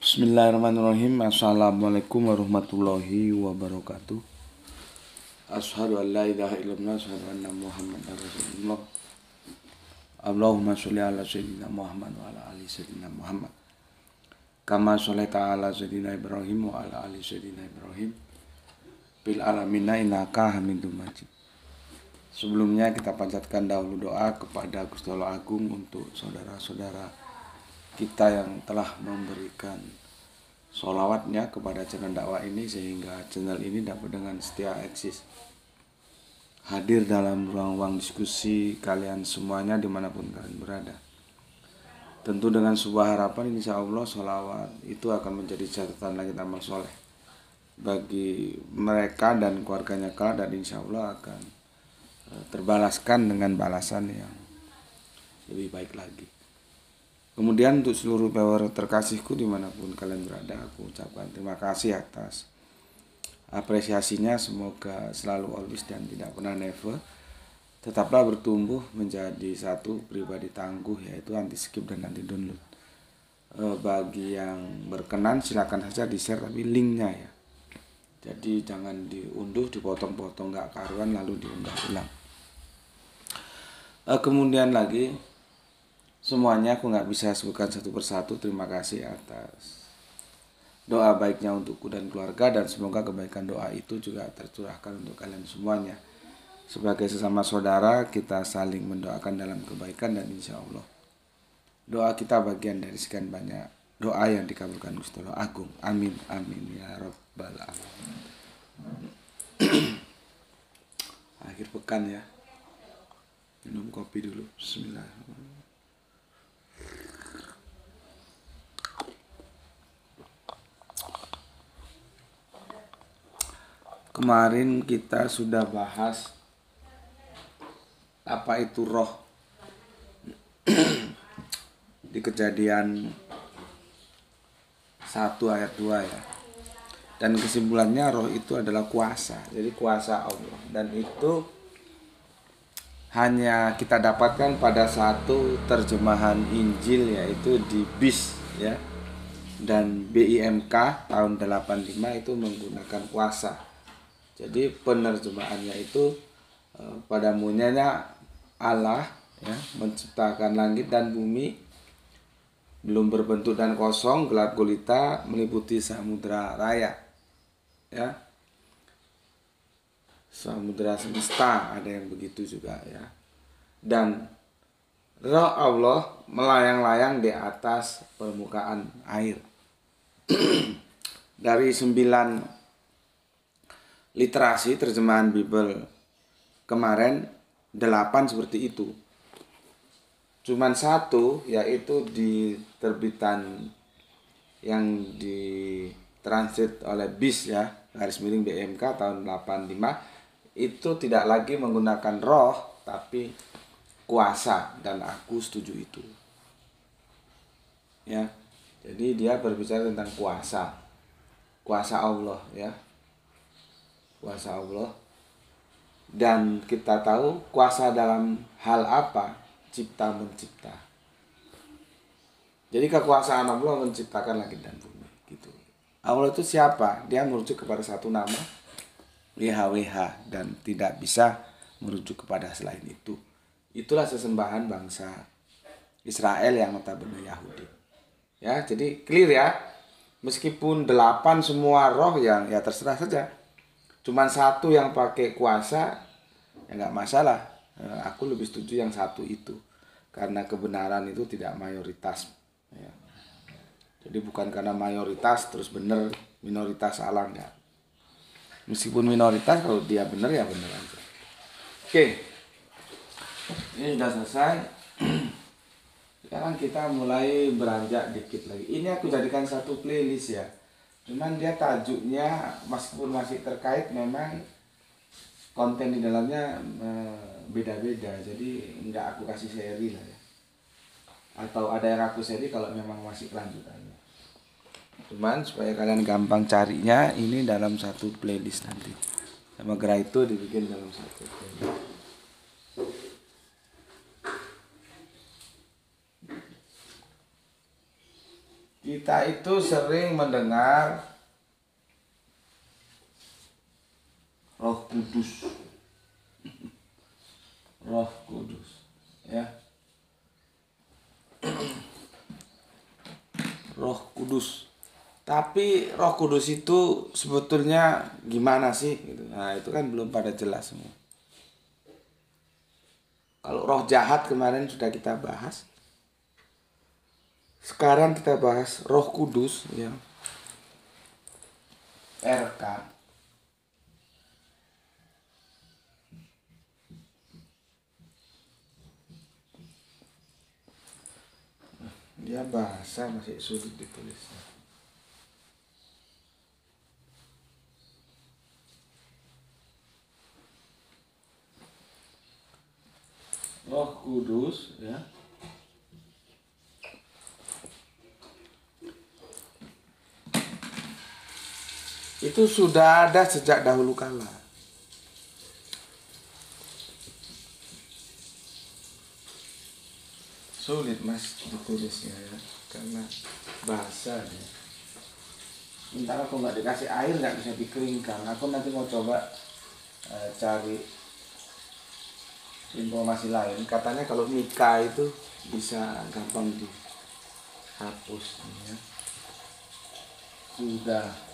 Bismillahirrahmanirrahim. Assalamualaikum warahmatullahi wabarakatuh. Ashadu an la ilaha illallah Ashadu anna muhammad rasulullah. Allahumma sholli ala sayyidina Muhammad wa ala ali sayyidina Muhammad. Kama sholli ta'ala sayyidina Ibrahim wa ala ali sayyidina Ibrahim. Bil alamina inaka hamidum majid. Sebelumnya kita panjatkan dahulu doa kepada Gusti Allah Agung untuk saudara-saudara kita yang telah memberikan solawatnya kepada channel dakwah ini sehingga channel ini dapat dengan setia eksis hadir dalam ruang-ruang diskusi kalian semuanya di mana pun kalian berada tentu dengan sebuah harapan insya Allah solawat itu akan menjadi catatan lagi amal soleh bagi mereka dan keluarganya kala dan insya Allah akan eh, terbalaskan dengan balasan yang lebih baik lagi. Kemudian untuk seluruh power terkasihku di mana pun kalian berada, aku ucapkan terima kasih atas apresiasinya. Semoga selalu always dan tidak pernah never. Tetaplah bertumbuh menjadi satu pribadi tangguh yaitu anti skip dan anti download. E, bagi yang berkenan silakan saja di share tapi linknya ya. Jadi jangan diunduh, dipotong-potong nggak karuan lalu diunggah ulang. E, kemudian lagi semuanya aku nggak bisa sebutkan satu persatu. Terima kasih atas doa baiknya untukku dan keluarga dan semoga kebaikan doa itu juga tercurahkan untuk kalian semuanya. Sebagai sesama saudara kita saling mendoakan dalam kebaikan dan insya Allah doa kita bagian dari sekian banyak doa yang dikabulkan Gusti Agung. Amin amin ya robbal alamin. Akhir pekan ya. Minum kopi dulu. Bismillahirrahmanirrahim Kemarin kita sudah bahas apa itu roh di kejadian satu ayat 2 ya. Dan kesimpulannya roh itu adalah kuasa. Jadi kuasa Allah dan itu hanya kita dapatkan pada satu terjemahan Injil yaitu di BIS ya. Dan BIMK tahun 85 itu menggunakan kuasa jadi penerjemahannya itu eh, pada munyanya Allah ya menciptakan langit dan bumi belum berbentuk dan kosong gelap gulita meliputi samudra raya ya. Samudra semesta ada yang begitu juga ya. Dan roh Allah melayang-layang di atas permukaan air. Dari sembilan literasi terjemahan Bible kemarin delapan seperti itu. Cuman satu yaitu di terbitan yang di transit oleh BIS ya garis miring BMK tahun 85 itu tidak lagi menggunakan roh tapi kuasa dan aku setuju itu. Ya jadi dia berbicara tentang kuasa. Kuasa Allah ya kuasa Allah. Dan kita tahu kuasa dalam hal apa? Cipta mencipta. Jadi kekuasaan Allah menciptakan langit dan bumi gitu. Allah itu siapa? Dia merujuk kepada satu nama YHWH dan tidak bisa merujuk kepada selain itu. Itulah sesembahan bangsa Israel yang notabene Yahudi. Ya jadi clear ya. Meskipun delapan semua roh yang ya terserah saja cuman satu yang pakai kuasa ya nggak masalah. Eh, aku lebih setuju yang satu itu. Karena kebenaran itu tidak mayoritas ya. jadi bukan karena mayoritas terus benar minoritas salah nggak? Meskipun minoritas kalau dia benar ya benar aja. Oke. Ini sudah selesai. Sekarang kita mulai beranjak dikit lagi. Ini aku jadikan satu playlist ya cuman dia tajuknya meskipun masih terkait memang konten di dalamnya beda-beda. Jadi nggak aku kasih seri lah ya. Atau ada yang aku seri kalau memang masih kelanjutannya cuman supaya kalian gampang carinya ini dalam satu playlist nanti. Sama gerai itu dibikin dalam satu playlist kita itu sering mendengar Roh Kudus. Roh Kudus, ya. Roh Kudus. Tapi Roh Kudus itu sebetulnya gimana sih? Gitu. Nah itu kan belum pada jelas semua. Kalau roh jahat kemarin sudah kita bahas. Sekarang kita bahas Roh Kudus ya. RK. Dia bahasa masih sulit ditulisnya. Roh Kudus ya. Itu sudah ada sejak dahulu kala. Sulit mas ditulisnya ya, karena bahasa ya. Sementara aku nggak dikasih air nggak bisa dikeringkan. Aku nanti mau coba uh, cari informasi lain katanya kalau nikah itu bisa gampang dihapus ya. sudah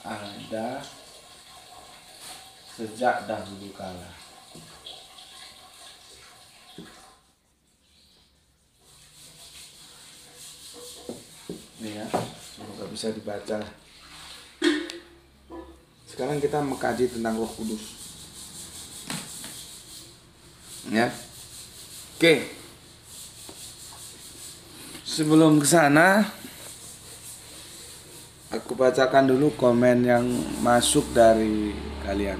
ada sejak dahulu kala. Ini ya semoga bisa dibaca. Sekarang kita mengkaji tentang roh kudus. Ya. Oke. Sebelum ke sana aku bacakan dulu komen yang masuk dari kalian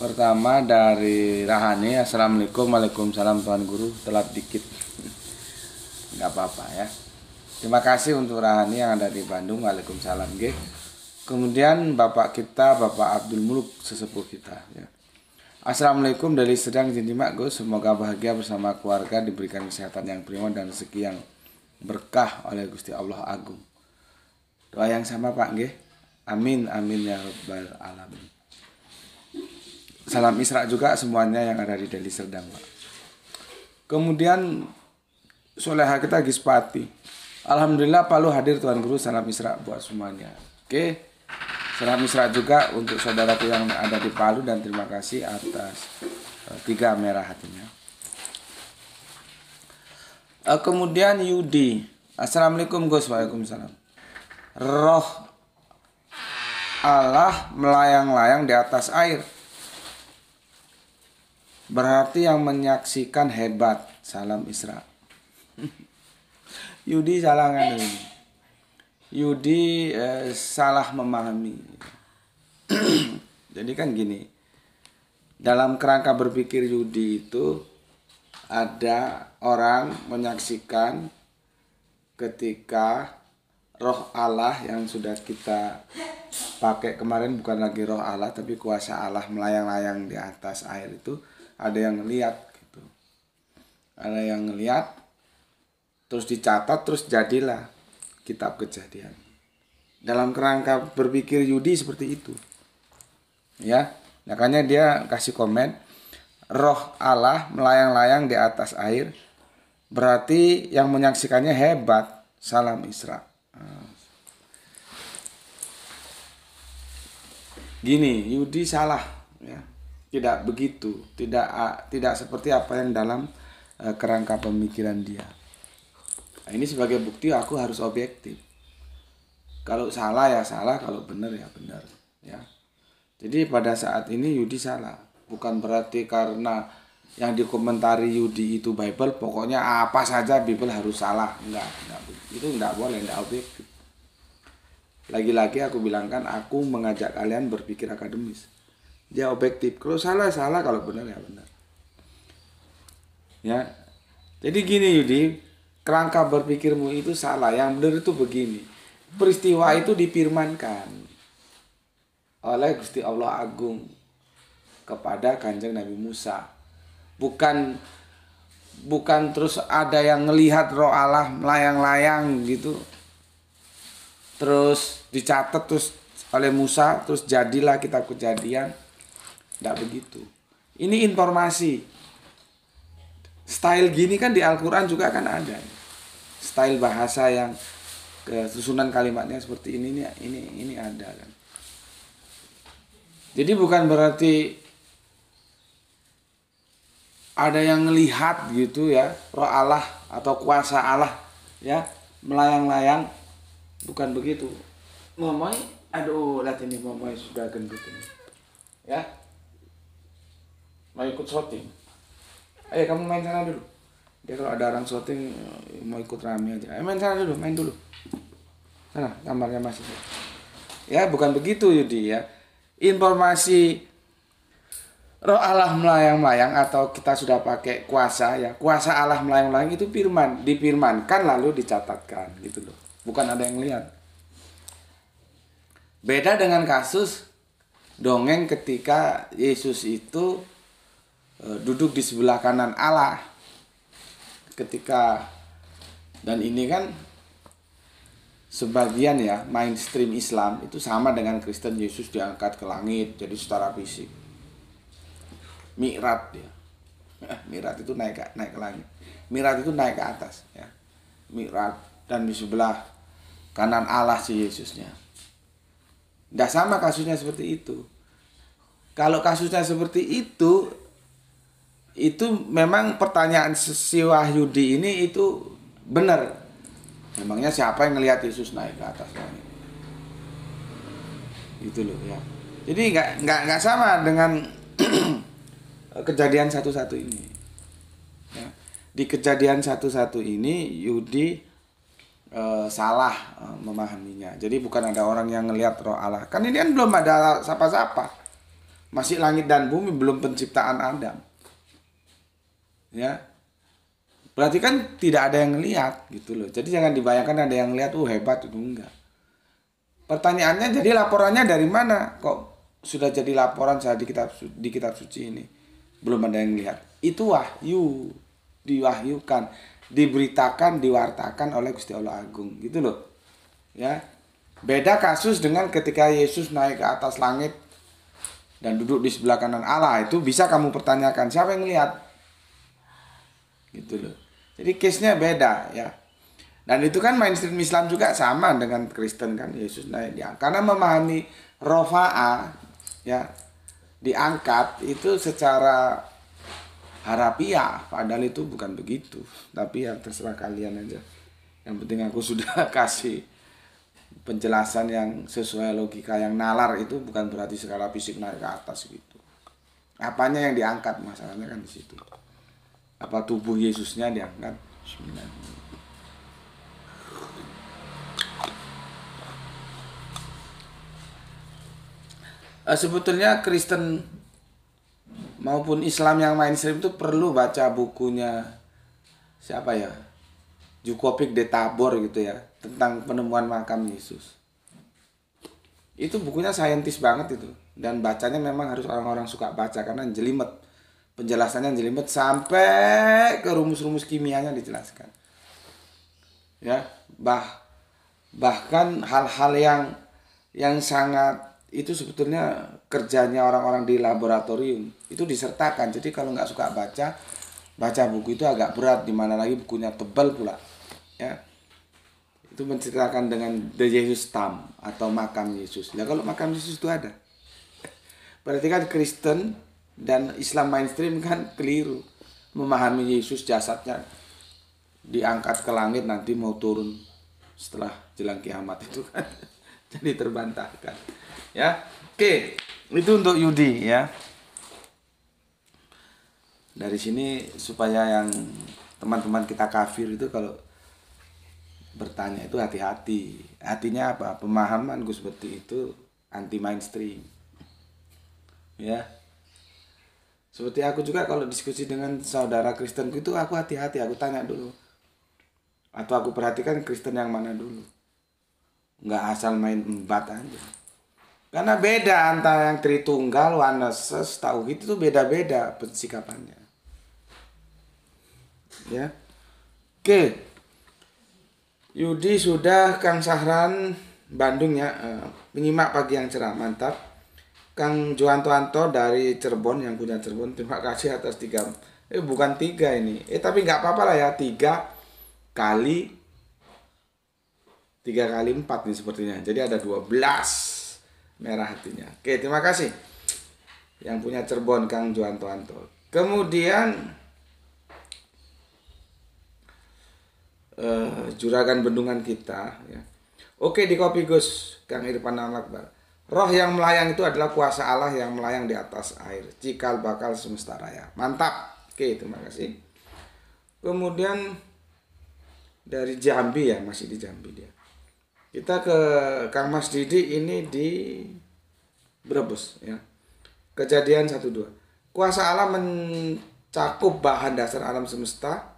pertama dari Rahani Assalamualaikum Waalaikumsalam Tuan Guru telat dikit nggak apa-apa ya terima kasih untuk Rahani yang ada di Bandung Waalaikumsalam G Kemudian bapak kita, Bapak Abdul Muluk, sesepuh kita. Ya. Assalamualaikum dari sedang Jinjimak Gus. Semoga bahagia bersama keluarga, diberikan kesehatan yang prima dan rezeki yang berkah oleh Gusti Allah Agung. Doa yang sama Pak G. Amin, amin ya Rabbal Alamin. Salam Isra juga semuanya yang ada di Deli Serdang Pak. Kemudian Soleha kita Gispati. Alhamdulillah Palu hadir Tuan Guru salam Isra buat semuanya. Oke. Salam mesra juga untuk saudaraku yang ada di Palu dan terima kasih atas uh, tiga merah hatinya. Uh, kemudian Yudi. Assalamualaikum Gus. Waalaikumsalam. Roh Allah melayang-layang di atas air. Berarti yang menyaksikan hebat. Salam Isra. Yudi salah ini. Yudi eh, salah memahami. Jadi kan gini, dalam kerangka berpikir Yudi itu ada orang menyaksikan ketika roh Allah yang sudah kita pakai kemarin bukan lagi roh Allah tapi kuasa Allah melayang-layang di atas air itu ada yang lihat gitu. Ada yang lihat terus dicatat terus jadilah kitab kejadian. Dalam kerangka berpikir Yudi seperti itu. Ya, makanya dia kasih komen roh Allah melayang-layang di atas air berarti yang menyaksikannya hebat. Salam Isra. Gini, Yudi salah ya. Tidak begitu, tidak tidak seperti apa yang dalam uh, kerangka pemikiran dia. Nah, ini sebagai bukti aku harus objektif. Kalau salah ya salah, kalau benar ya benar, ya. Jadi pada saat ini Yudi salah, bukan berarti karena yang dikomentari Yudi itu Bible, pokoknya apa saja Bible harus salah, enggak, enggak itu enggak boleh, enggak objektif. Lagi-lagi aku bilangkan aku mengajak kalian berpikir akademis. Dia objektif. Kalau salah salah, kalau benar ya benar. Ya. Jadi gini Yudi, kerangka berpikirmu itu salah. Yang benar itu begini. Peristiwa itu difirmankan oleh Gusti Allah Agung kepada kanjeng Nabi Musa. Bukan bukan terus ada yang ngelihat roh Allah melayang-layang gitu. Terus dicatat terus oleh Musa terus jadilah kitab kejadian. Tidak begitu. Ini informasi. Style gini kan di Al-Quran juga kan ada. Style bahasa yang kesusunan kalimatnya seperti ini ini ini ada kan. Jadi bukan berarti ada yang melihat gitu ya roh Allah atau kuasa Allah ya melayang-layang bukan begitu. Mamai aduh lihat ini Mamai sudah gendut ini ya. Mau ikut shooting? Ayo kamu main sana dulu. Dia kalau ada orang shooting mau ikut rame aja. Ayo main sana dulu main dulu. Sana kamarnya masih. Ya bukan begitu Yudi ya. Informasi roh Allah melayang-layang atau kita sudah pakai kuasa ya kuasa Allah melayang-layang itu firman difirmankan lalu dicatatkan gitu loh. Bukan ada yang lihat. Beda dengan kasus dongeng ketika Yesus itu e, duduk di sebelah kanan Allah. Ketika dan ini kan sebagian ya mainstream Islam itu sama dengan Kristen Yesus diangkat ke langit jadi secara fisik mirat ya mirat itu naik naik ke langit. Mirat itu naik ke atas ya. Mirat dan di sebelah kanan Allah si Yesusnya. Tidak sama kasusnya seperti itu. Kalau kasusnya seperti itu itu memang pertanyaan si Wahyudi ini itu benar. Emangnya siapa yang ngelihat Yesus naik ke atas langit? Itu loh ya. Jadi nggak nggak nggak sama dengan kejadian satu-satu ini. Ya. Di kejadian satu-satu ini Yudi e, salah e, memahaminya. Jadi bukan ada orang yang ngelihat roh Allah. Kan ini kan belum ada siapa-siapa. Masih langit dan bumi belum penciptaan Adam. Ya, berarti kan tidak ada yang ngelihat gitu loh jadi jangan dibayangkan ada yang ngelihat uh hebat itu enggak pertanyaannya jadi laporannya dari mana kok sudah jadi laporan saya di kitab di kitab suci ini belum ada yang lihat. Itu wahyu. Diwahyukan. Diberitakan diwartakan oleh Gusti Allah Agung. Gitu loh. Ya. Beda kasus dengan ketika Yesus naik ke atas langit dan duduk di sebelah kanan Allah. Itu bisa kamu pertanyakan siapa yang lihat gitu loh. Jadi case-nya beda ya. Dan itu kan mainstream Islam juga sama dengan Kristen kan. Yesus naik ya. Karena memahami rofa'a ya diangkat itu secara harafiah padahal itu bukan begitu. Tapi ya terserah kalian aja. Yang penting aku sudah kasih penjelasan yang sesuai logika yang nalar itu bukan berarti skala fisik naik ke atas gitu. Apanya yang diangkat? Masalahnya kan di situ. Apa tubuh Yesusnya diangkat. Uh, sebetulnya Kristen maupun Islam yang mainstream itu perlu baca bukunya siapa ya? Jukopik de Tabor gitu ya tentang penemuan makam Yesus. Itu bukunya saintis banget itu dan bacanya memang harus orang-orang suka baca karena jelimet. Penjelasannya jelimet sampai ke rumus-rumus kimianya dijelaskan. Ya bah bahkan hal-hal yang yang sangat itu sebetulnya kerjanya orang-orang di laboratorium itu disertakan jadi kalau nggak suka baca baca buku itu agak berat di mana lagi bukunya tebal pula ya itu menceritakan dengan The Jesus Tam atau makam Yesus. Nah kalau makam Yesus itu ada. Berarti kan Kristen dan Islam mainstream kan keliru memahami Yesus jasadnya diangkat ke langit nanti mau turun setelah jelang kiamat itu kan jadi terbantahkan ya oke itu untuk Yudi ya dari sini supaya yang teman-teman kita kafir itu kalau bertanya itu hati-hati hatinya apa pemahaman gue seperti itu anti mainstream ya seperti aku juga kalau diskusi dengan saudara Kristen itu aku hati-hati, aku tanya dulu. Atau aku perhatikan Kristen yang mana dulu. Nggak asal main embat aja. Karena beda antara yang Tritunggal, Waneses, tahu itu beda-beda persikapannya. ya. Oke. Yudi sudah Kang Sahran Bandung ya. Uh, penyimak pagi yang cerah, mantap. Kang Joanto Anto dari Cirebon yang punya Cirebon, terima kasih atas tiga. Eh bukan tiga ini. Eh tapi nggak apa-apa lah ya tiga kali tiga kali empat nih sepertinya. Jadi ada dua belas merah hatinya. Oke terima kasih yang punya Cirebon Kang Joanto Anto. Kemudian uh, juragan bendungan kita ya. Oke di kopi Gus Kang Irfan Akbar. Roh yang melayang itu adalah kuasa Allah yang melayang di atas air. Cikal bakal semesta raya. Mantap. Oke, terima kasih. Kemudian dari Jambi ya, masih di Jambi dia. Kita ke Kang Mas Didi ini di Brebes ya. Kejadian 12. Kuasa Allah mencakup bahan dasar alam semesta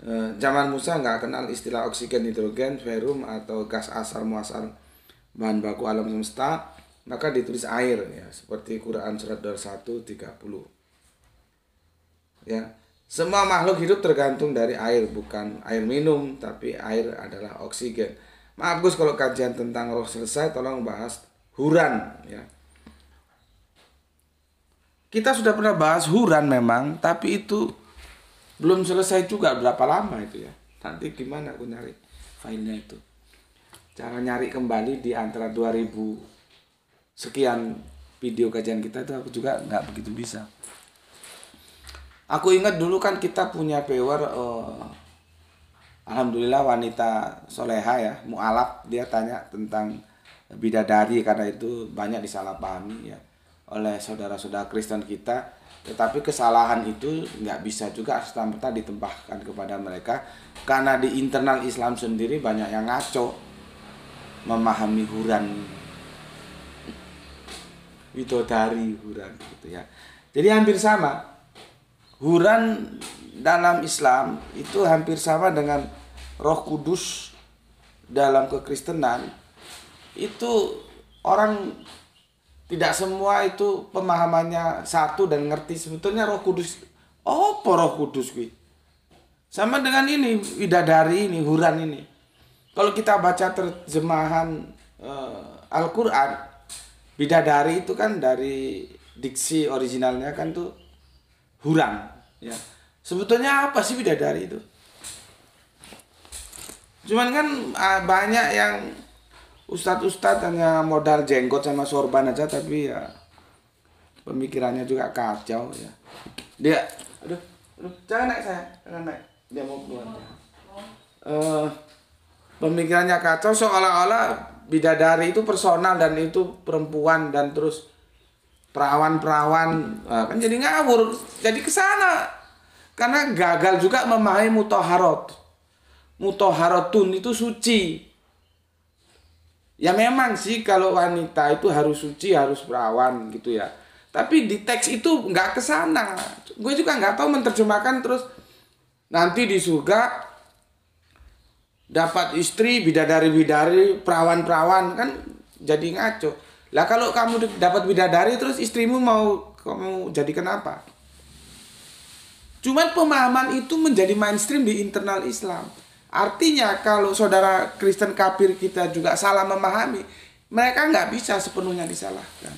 Eh, zaman Musa nggak kenal istilah oksigen, hidrogen, ferum atau gas asal muasal bahan baku alam semesta, maka ditulis air ya, seperti Quran surat 21 30. Ya. Semua makhluk hidup tergantung dari air, bukan air minum, tapi air adalah oksigen. Maaf Gus kalau kajian tentang roh selesai, tolong bahas huran ya. Kita sudah pernah bahas huran memang, tapi itu belum selesai juga berapa lama itu ya. Nanti gimana aku nyari filenya itu. Cara nyari kembali di antara 2000 sekian video kajian kita itu aku juga nggak begitu bisa. Aku ingat dulu kan kita punya viewer uh, alhamdulillah wanita soleha ya mualaf dia tanya tentang bidadari karena itu banyak disalahpahami ya oleh saudara-saudara Kristen kita. Tetapi kesalahan itu nggak bisa juga serta ditempahkan kepada mereka. Karena di internal Islam sendiri banyak yang ngaco memahami huran. Widodari huran gitu ya. Jadi hampir sama. Huran dalam Islam itu hampir sama dengan Roh Kudus dalam kekristenan itu orang tidak semua itu pemahamannya satu dan ngerti sebetulnya Roh Kudus. Oh Roh Kudus gue sama dengan ini widadari ini huran ini. Kalau kita baca terjemahan uh, Al-Qur'an bidadari itu kan dari diksi originalnya kan tuh huran ya. Sebetulnya apa sih bidadari itu cuman kan uh, banyak yang ustadz-ustadz hanya modal jenggot sama sorban aja tapi ya pemikirannya juga kacau ya. Dia aduh, aduh jangan naik saya jangan naik. Dia mau keluar. Uh, pemikirannya kacau seolah-olah bidadari itu personal dan itu perempuan dan terus perawan-perawan uh, kan jadi ngawur jadi ke sana. Karena gagal juga memahami mutoharot mutoharotun itu suci Ya memang sih kalau wanita itu harus suci, harus perawan gitu ya. Tapi di teks itu nggak ke sana. Gue juga nggak tahu menerjemahkan terus nanti di surga dapat istri bidadari-bidadari, perawan-perawan kan jadi ngaco. Lah kalau kamu dapat bidadari terus istrimu mau kamu jadikan apa? Cuman pemahaman itu menjadi mainstream di internal Islam. Artinya kalau saudara Kristen kafir kita juga salah memahami, mereka nggak bisa sepenuhnya disalahkan.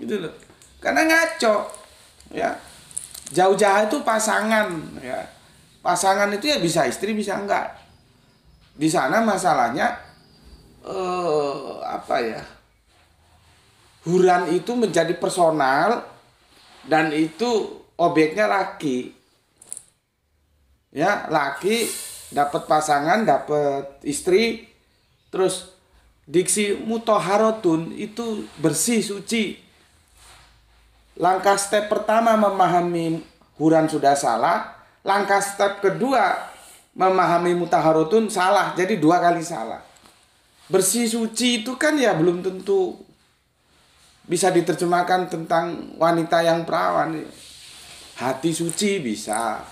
Gitu loh. Karena ngaco. Ya. Jauh-jauh itu pasangan, ya. Pasangan itu ya bisa istri bisa enggak. Di sana masalahnya eh apa ya? Huran itu menjadi personal dan itu objeknya laki ya laki dapat pasangan dapat istri terus diksi mutoharotun itu bersih suci. Langkah step pertama memahami huran sudah salah langkah step kedua memahami mutaharotun salah jadi dua kali salah. Bersih suci itu kan ya belum tentu bisa diterjemahkan tentang wanita yang perawan. Hati suci bisa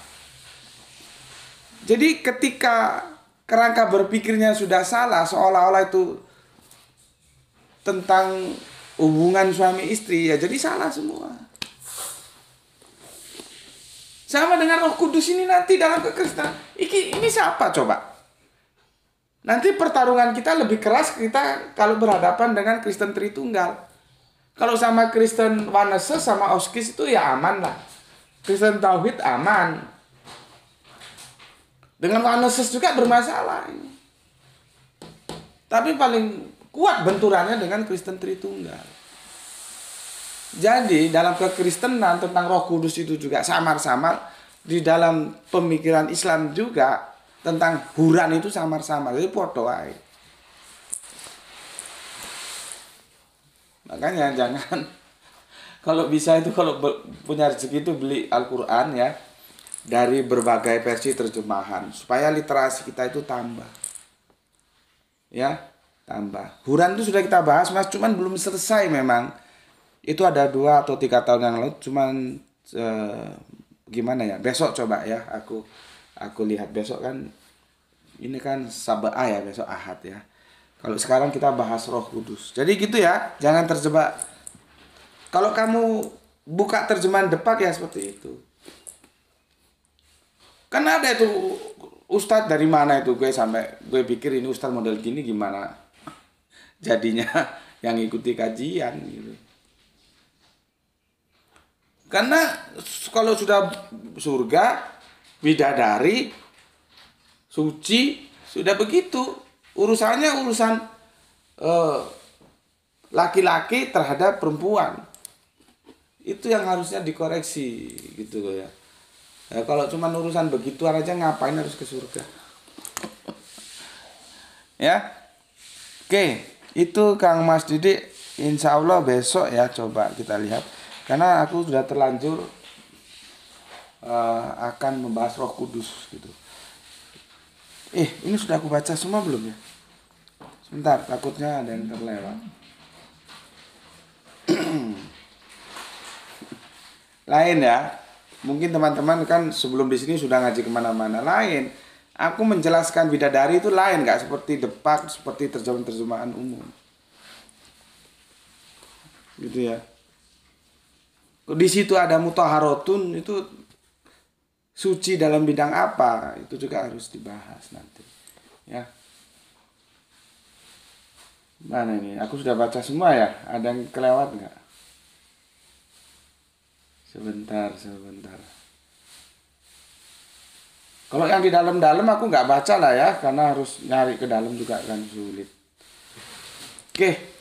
jadi ketika kerangka berpikirnya sudah salah, seolah-olah itu tentang hubungan suami istri, ya jadi salah semua. Sama dengan Roh Kudus ini nanti dalam kekristenan. Ini, ini siapa coba? Nanti pertarungan kita lebih keras kita kalau berhadapan dengan Kristen Tritunggal. Kalau sama Kristen Wanese sama Oskis itu ya aman lah. Kristen Tauhid aman. Dengan Waneses juga bermasalah. Tapi paling kuat benturannya dengan Kristen Tritunggal. Jadi dalam kekristenan tentang Roh Kudus itu juga samar-samar di dalam pemikiran Islam juga tentang huran itu samar-samar. Jadi foto aja. Makanya jangan kalau bisa itu kalau punya rezeki itu beli Al-Qur'an ya dari berbagai versi terjemahan supaya literasi kita itu tambah. Ya, tambah. Huran itu sudah kita bahas Mas, cuman belum selesai memang. Itu ada dua atau tiga tahun yang lalu cuman uh, gimana ya besok coba ya aku aku lihat. Besok kan ini kan sabah ya besok ahad ya. Kalau sekarang kita bahas roh kudus. Jadi gitu ya jangan terjebak. Kalau kamu buka terjemahan depak ya seperti itu kan ada itu ustadz dari mana itu gue sampai gue pikir ini ustadz model gini gimana jadinya yang ikuti kajian gitu karena kalau sudah surga, bidadari, suci, sudah begitu. Urusannya urusan eh, laki-laki uh, terhadap perempuan. Itu yang harusnya dikoreksi gitu loh ya. Ya kalau cuma urusan begitu aja ngapain harus ke surga? ya. Oke, itu Kang Mas Didik insya Allah besok ya coba kita lihat karena aku sudah terlanjur uh, akan membahas Roh Kudus gitu. Eh, ini sudah aku baca semua belum ya? Sebentar, takutnya ada yang terlewat. Lain ya, mungkin teman-teman kan sebelum di sini sudah ngaji ke mana-mana. Lain, aku menjelaskan bidadari itu lain, nggak seperti depak, seperti terjemahan-terjemahan umum. Gitu ya. Di situ ada mutaharotun itu suci dalam bidang apa? Itu juga harus dibahas nanti ya. Mana ini? Aku sudah baca semua ya. Ada yang kelewat nggak sebentar sebentar kalau yang di dalam-dalam aku nggak baca lah ya karena harus nyari ke dalam juga kan sulit oke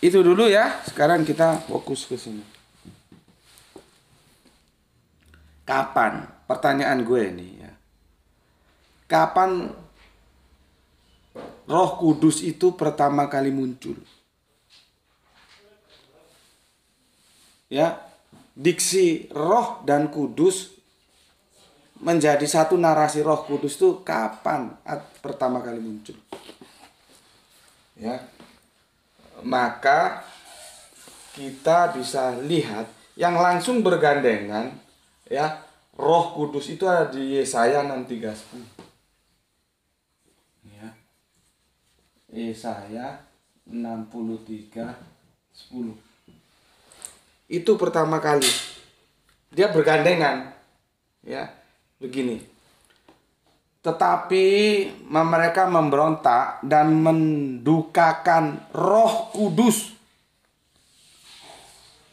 itu dulu ya. Sekarang kita fokus ke sini. Kapan? Pertanyaan gue ini ya. Kapan Roh Kudus itu pertama kali muncul? Ya, diksi Roh dan Kudus menjadi satu narasi Roh Kudus itu kapan pertama kali muncul? Ya, maka kita bisa lihat yang langsung bergandengan ya Roh Kudus itu ada di Yesaya 6:30. Ya. Yesaya 63 10. Itu pertama kali. Dia bergandengan. Ya. Begini tetapi mereka memberontak dan mendukakan Roh Kudus.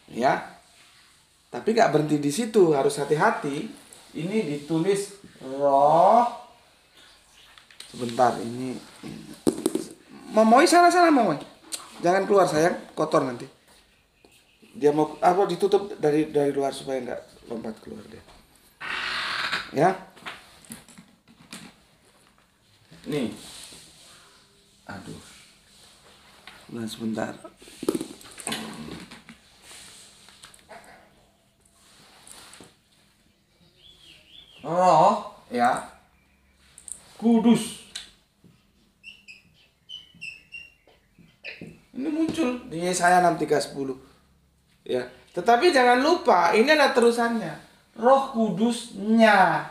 Ya. Tapi gak berhenti di situ, harus hati-hati. Ini ditulis roh sebentar ini Momoy sana sana Momoy. Jangan keluar sayang, kotor nanti. Dia mau aku ditutup dari dari luar supaya nggak lompat keluar dia. Ya. Nih. Aduh. Nah, sebentar. Roh ya. Kudus. Ini muncul di Yesaya 6:310. Ya. Tetapi jangan lupa, ini adalah terusannya. Roh Kudusnya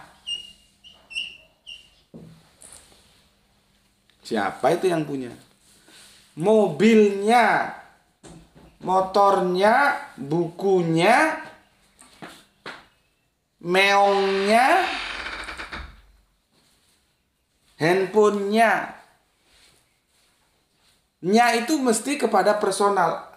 Siapa itu yang punya? Mobilnya, motornya, bukunya, meongnya handphonenya nya itu mesti kepada personal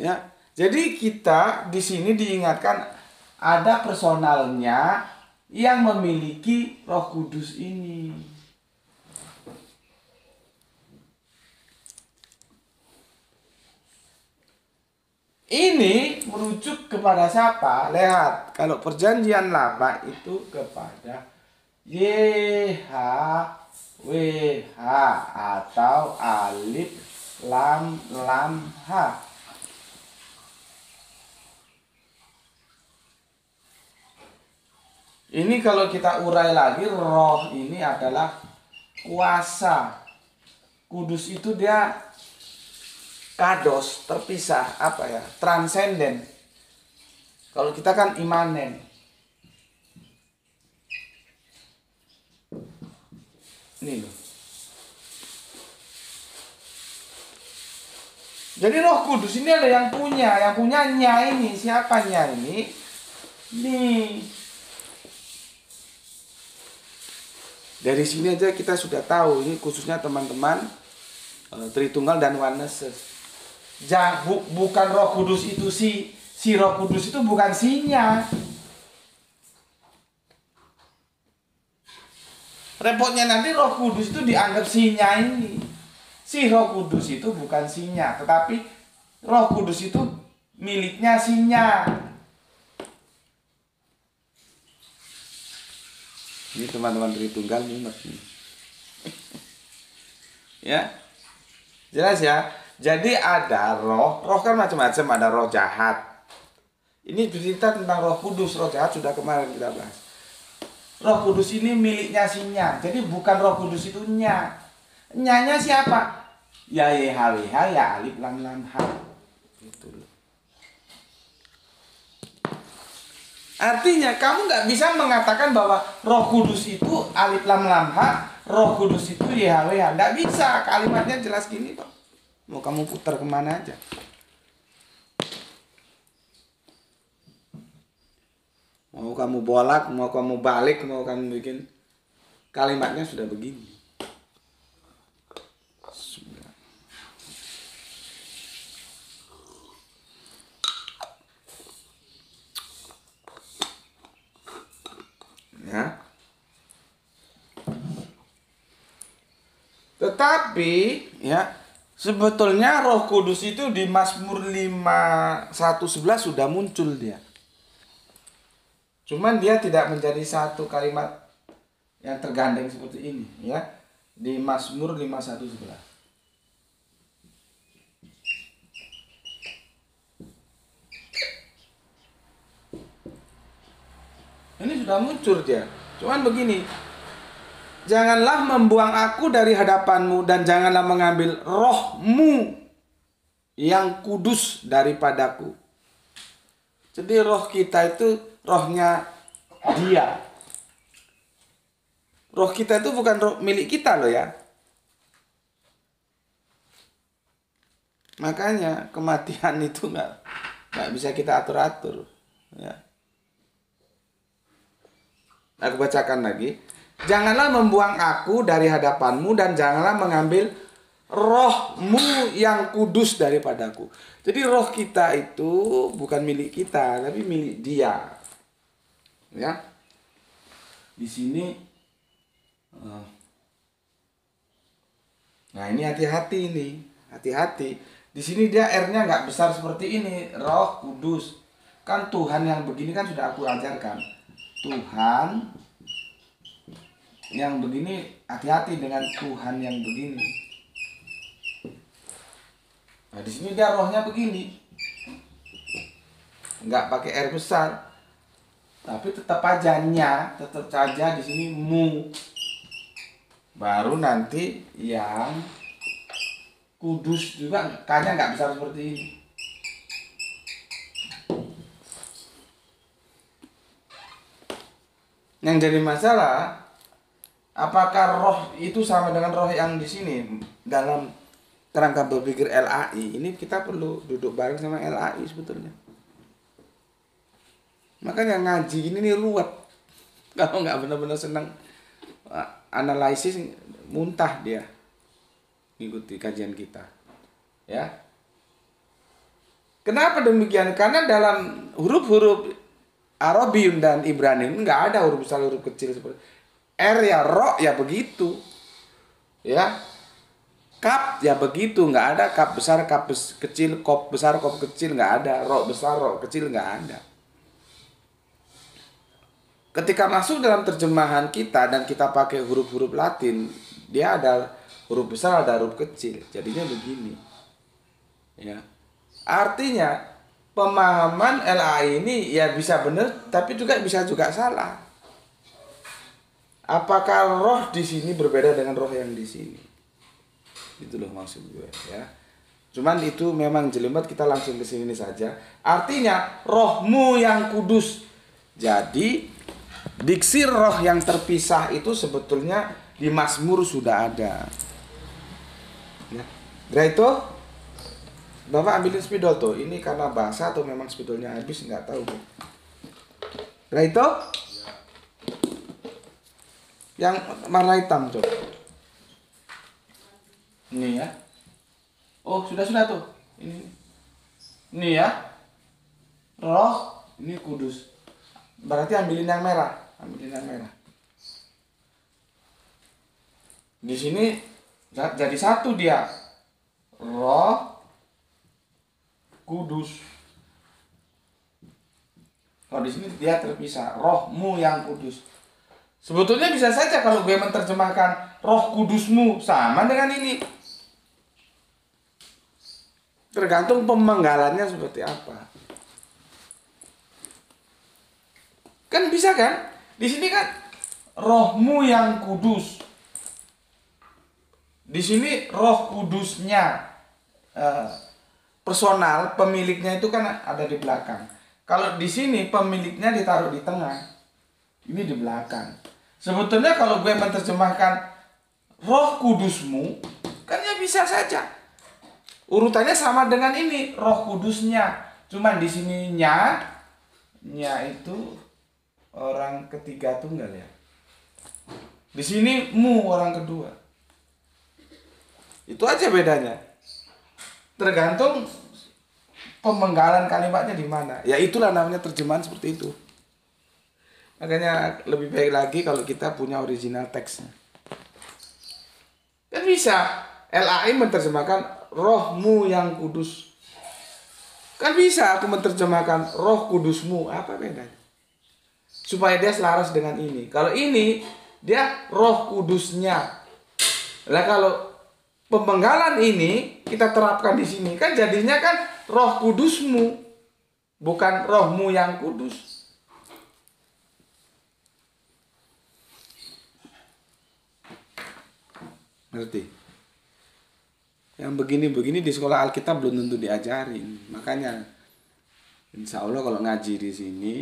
ya jadi kita di sini diingatkan ada personalnya yang memiliki Roh Kudus ini Ini merujuk kepada siapa? Lihat, kalau perjanjian lama itu kepada YHWH atau alif lam lam H. Ini kalau kita urai lagi roh ini adalah kuasa. Kudus itu dia kados terpisah apa ya transenden. Kalau kita kan imanen. Ini loh. Jadi roh kudus ini ada yang punya yang punyanya ini. Siapanya ini? Nih dari sini aja kita sudah tahu ini khususnya teman-teman uh, Tritunggal dan Oneness Jangan, bu, bukan Roh Kudus itu si si Roh Kudus itu bukan sinya. Repotnya nanti Roh Kudus itu dianggap sinya ini. Si Roh Kudus itu bukan sinya, tetapi Roh Kudus itu miliknya sinya. Ini teman-teman Tritunggal mumet nih. ya. Jelas ya? Jadi ada roh, roh kan macam-macam, ada roh jahat. Ini bercerita tentang roh kudus, roh jahat sudah kemarin kita bahas. Roh kudus ini miliknya sinya, jadi bukan roh kudus itu nya. Nyanya siapa? Ya YHWH, ya alif lam lam ha. Gitu Artinya kamu nggak bisa mengatakan bahwa roh kudus itu alif lam lam ha, roh kudus itu YHWH. Nggak bisa, kalimatnya jelas gini kok. Mau kamu putar ke mana aja? Mau kamu bolak mau kamu balik mau kamu bikin. Kalimatnya sudah begini ya. Tetapi ya Sebetulnya Roh Kudus itu di Mazmur 5 111 sudah muncul dia. Cuman dia tidak menjadi satu kalimat yang tergandeng seperti ini ya. Di Mazmur 5 Ini sudah muncul dia. Cuman begini, Janganlah membuang aku dari hadapanmu dan janganlah mengambil rohmu yang kudus daripadaku. Jadi roh kita itu rohnya dia. Roh kita itu bukan roh milik kita loh ya. Makanya kematian itu nggak nggak bisa kita atur atur. Ya. Aku bacakan lagi. Janganlah membuang aku dari hadapanmu dan janganlah mengambil rohmu yang kudus daripadaku. Jadi roh kita itu bukan milik kita, tapi milik dia. Ya. Di sini eh, Nah, ini hati-hati ini. Hati-hati. Di sini dia R-nya nggak besar seperti ini, Roh Kudus. Kan Tuhan yang begini kan sudah aku ajarkan. Tuhan yang begini hati-hati dengan Tuhan yang begini. Nah di sini dia rohnya begini, nggak pakai air besar, tapi tetap aja nya, tetap saja di sini mu. Baru nanti yang kudus juga kayaknya nggak besar seperti ini. Yang jadi masalah Apakah roh itu sama dengan roh yang di sini dalam kerangka berpikir LAI? Ini kita perlu duduk bareng sama LAI sebetulnya. Makanya ngaji ini nih ruwet. Kalau nggak benar-benar senang analisis muntah dia mengikuti kajian kita. Ya. Kenapa demikian? Karena dalam huruf-huruf Arabiun dan Ibrani nggak ada huruf besar huruf kecil seperti R ya ro ya begitu. Ya. Kap ya begitu nggak ada kap besar kap kecil kop besar kop kecil nggak ada ro besar ro kecil nggak ada ketika masuk dalam terjemahan kita dan kita pakai huruf-huruf Latin, dia ada huruf besar ada huruf kecil. Jadinya begini. Ya. Artinya pemahaman LA ini ya bisa benar tapi juga bisa juga salah. Apakah roh di sini berbeda dengan roh yang di sini? Itu loh maksud gue ya. Cuman itu memang jelimet kita langsung ke sini saja. Artinya rohmu yang kudus. Jadi Diksi roh yang terpisah itu sebetulnya di Mazmur sudah ada. Ya. Dari itu, Bapak ambilin spidol tuh. Ini karena bahasa atau memang spidolnya habis nggak tahu. Dari itu, yang warna hitam tuh. Ini ya. Oh sudah sudah tuh. Ini, ini ya. Roh ini kudus. Berarti ambilin yang merah ambilin yang merah di sini jadi satu dia roh kudus. Kalau di sini dia terpisah rohmu yang kudus. Sebetulnya bisa saja kalau gue menerjemahkan roh kudusmu sama dengan ini. Tergantung pemenggalannya seperti apa. Kan bisa kan? Di sini kan rohmu yang kudus. Di sini roh kudusnya eh, personal pemiliknya itu kan ada di belakang. Kalau di sini pemiliknya ditaruh di tengah. Ini di belakang. Sebetulnya kalau gue menerjemahkan roh kudusmu kan ya bisa saja. Urutannya sama dengan ini, roh kudusnya. Cuman di sininya nya itu orang ketiga tunggal ya. Di sini mu orang kedua. Itu aja bedanya. Tergantung pemenggalan kalimatnya di mana. Ya itulah namanya terjemahan seperti itu. Makanya lebih baik lagi kalau kita punya original teksnya. Kan bisa LAI menerjemahkan rohmu yang kudus. Kan bisa aku menerjemahkan roh kudusmu. Apa bedanya? supaya dia selaras dengan ini. Kalau ini dia roh kudusnya. Lah kalau pemenggalan ini kita terapkan di sini kan jadinya kan roh kudusmu bukan rohmu yang kudus. Ngerti? Yang begini-begini di sekolah Alkitab belum tentu diajarin. Makanya insya Allah kalau ngaji di sini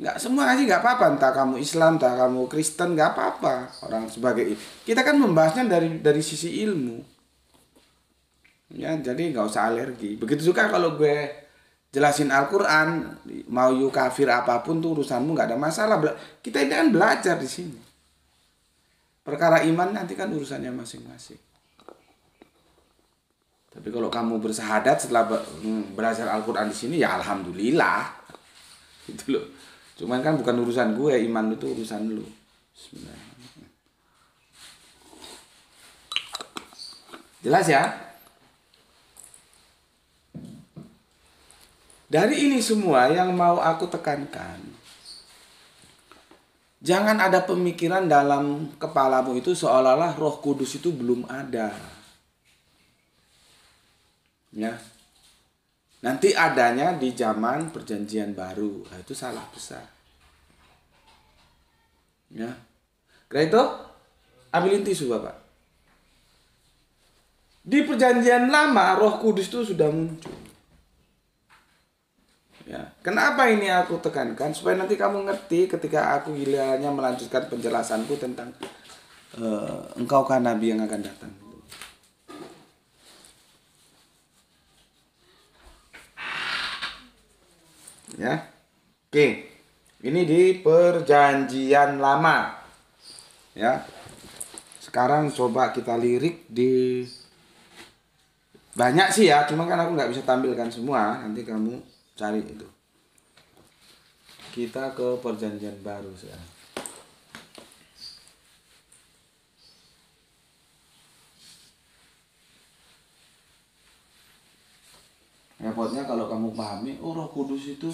nggak semua ngaji nggak apa-apa entah kamu Islam entah kamu Kristen nggak apa-apa orang sebagai kita kan membahasnya dari dari sisi ilmu ya jadi nggak usah alergi. Begitu juga kalau gue jelasin Al-Quran mau you kafir apa pun tuh urusanmu nggak ada masalah. Kita ini kan belajar di sini. Perkara iman nanti kan urusannya masing-masing. Tapi kalau kamu bersahadat setelah hmm, belajar Al-Quran di sini ya alhamdulillah. Itu loh. Cuman kan bukan urusan gue, iman itu urusan lu. Jelas ya? Dari ini semua yang mau aku tekankan, jangan ada pemikiran dalam kepalamu itu seolah-olah Roh Kudus itu belum ada. Ya, Nanti adanya di zaman perjanjian baru. Nah, itu salah besar. Ya. Karena itu ambilin tisu Bapak. Di perjanjian lama Roh Kudus itu sudah muncul. Ya. Kenapa ini aku tekankan supaya nanti kamu ngerti ketika aku gilirannya melanjutkan penjelasanku tentang uh, engkau kan nabi yang akan datang. ya Oke, ini di perjanjian lama. Ya. Sekarang coba kita lirik di banyak sih ya, cuma kan aku nggak bisa tampilkan semua. Nanti kamu cari itu. Kita ke perjanjian baru sekarang. Repotnya kalau kamu pahami, oh Roh Kudus itu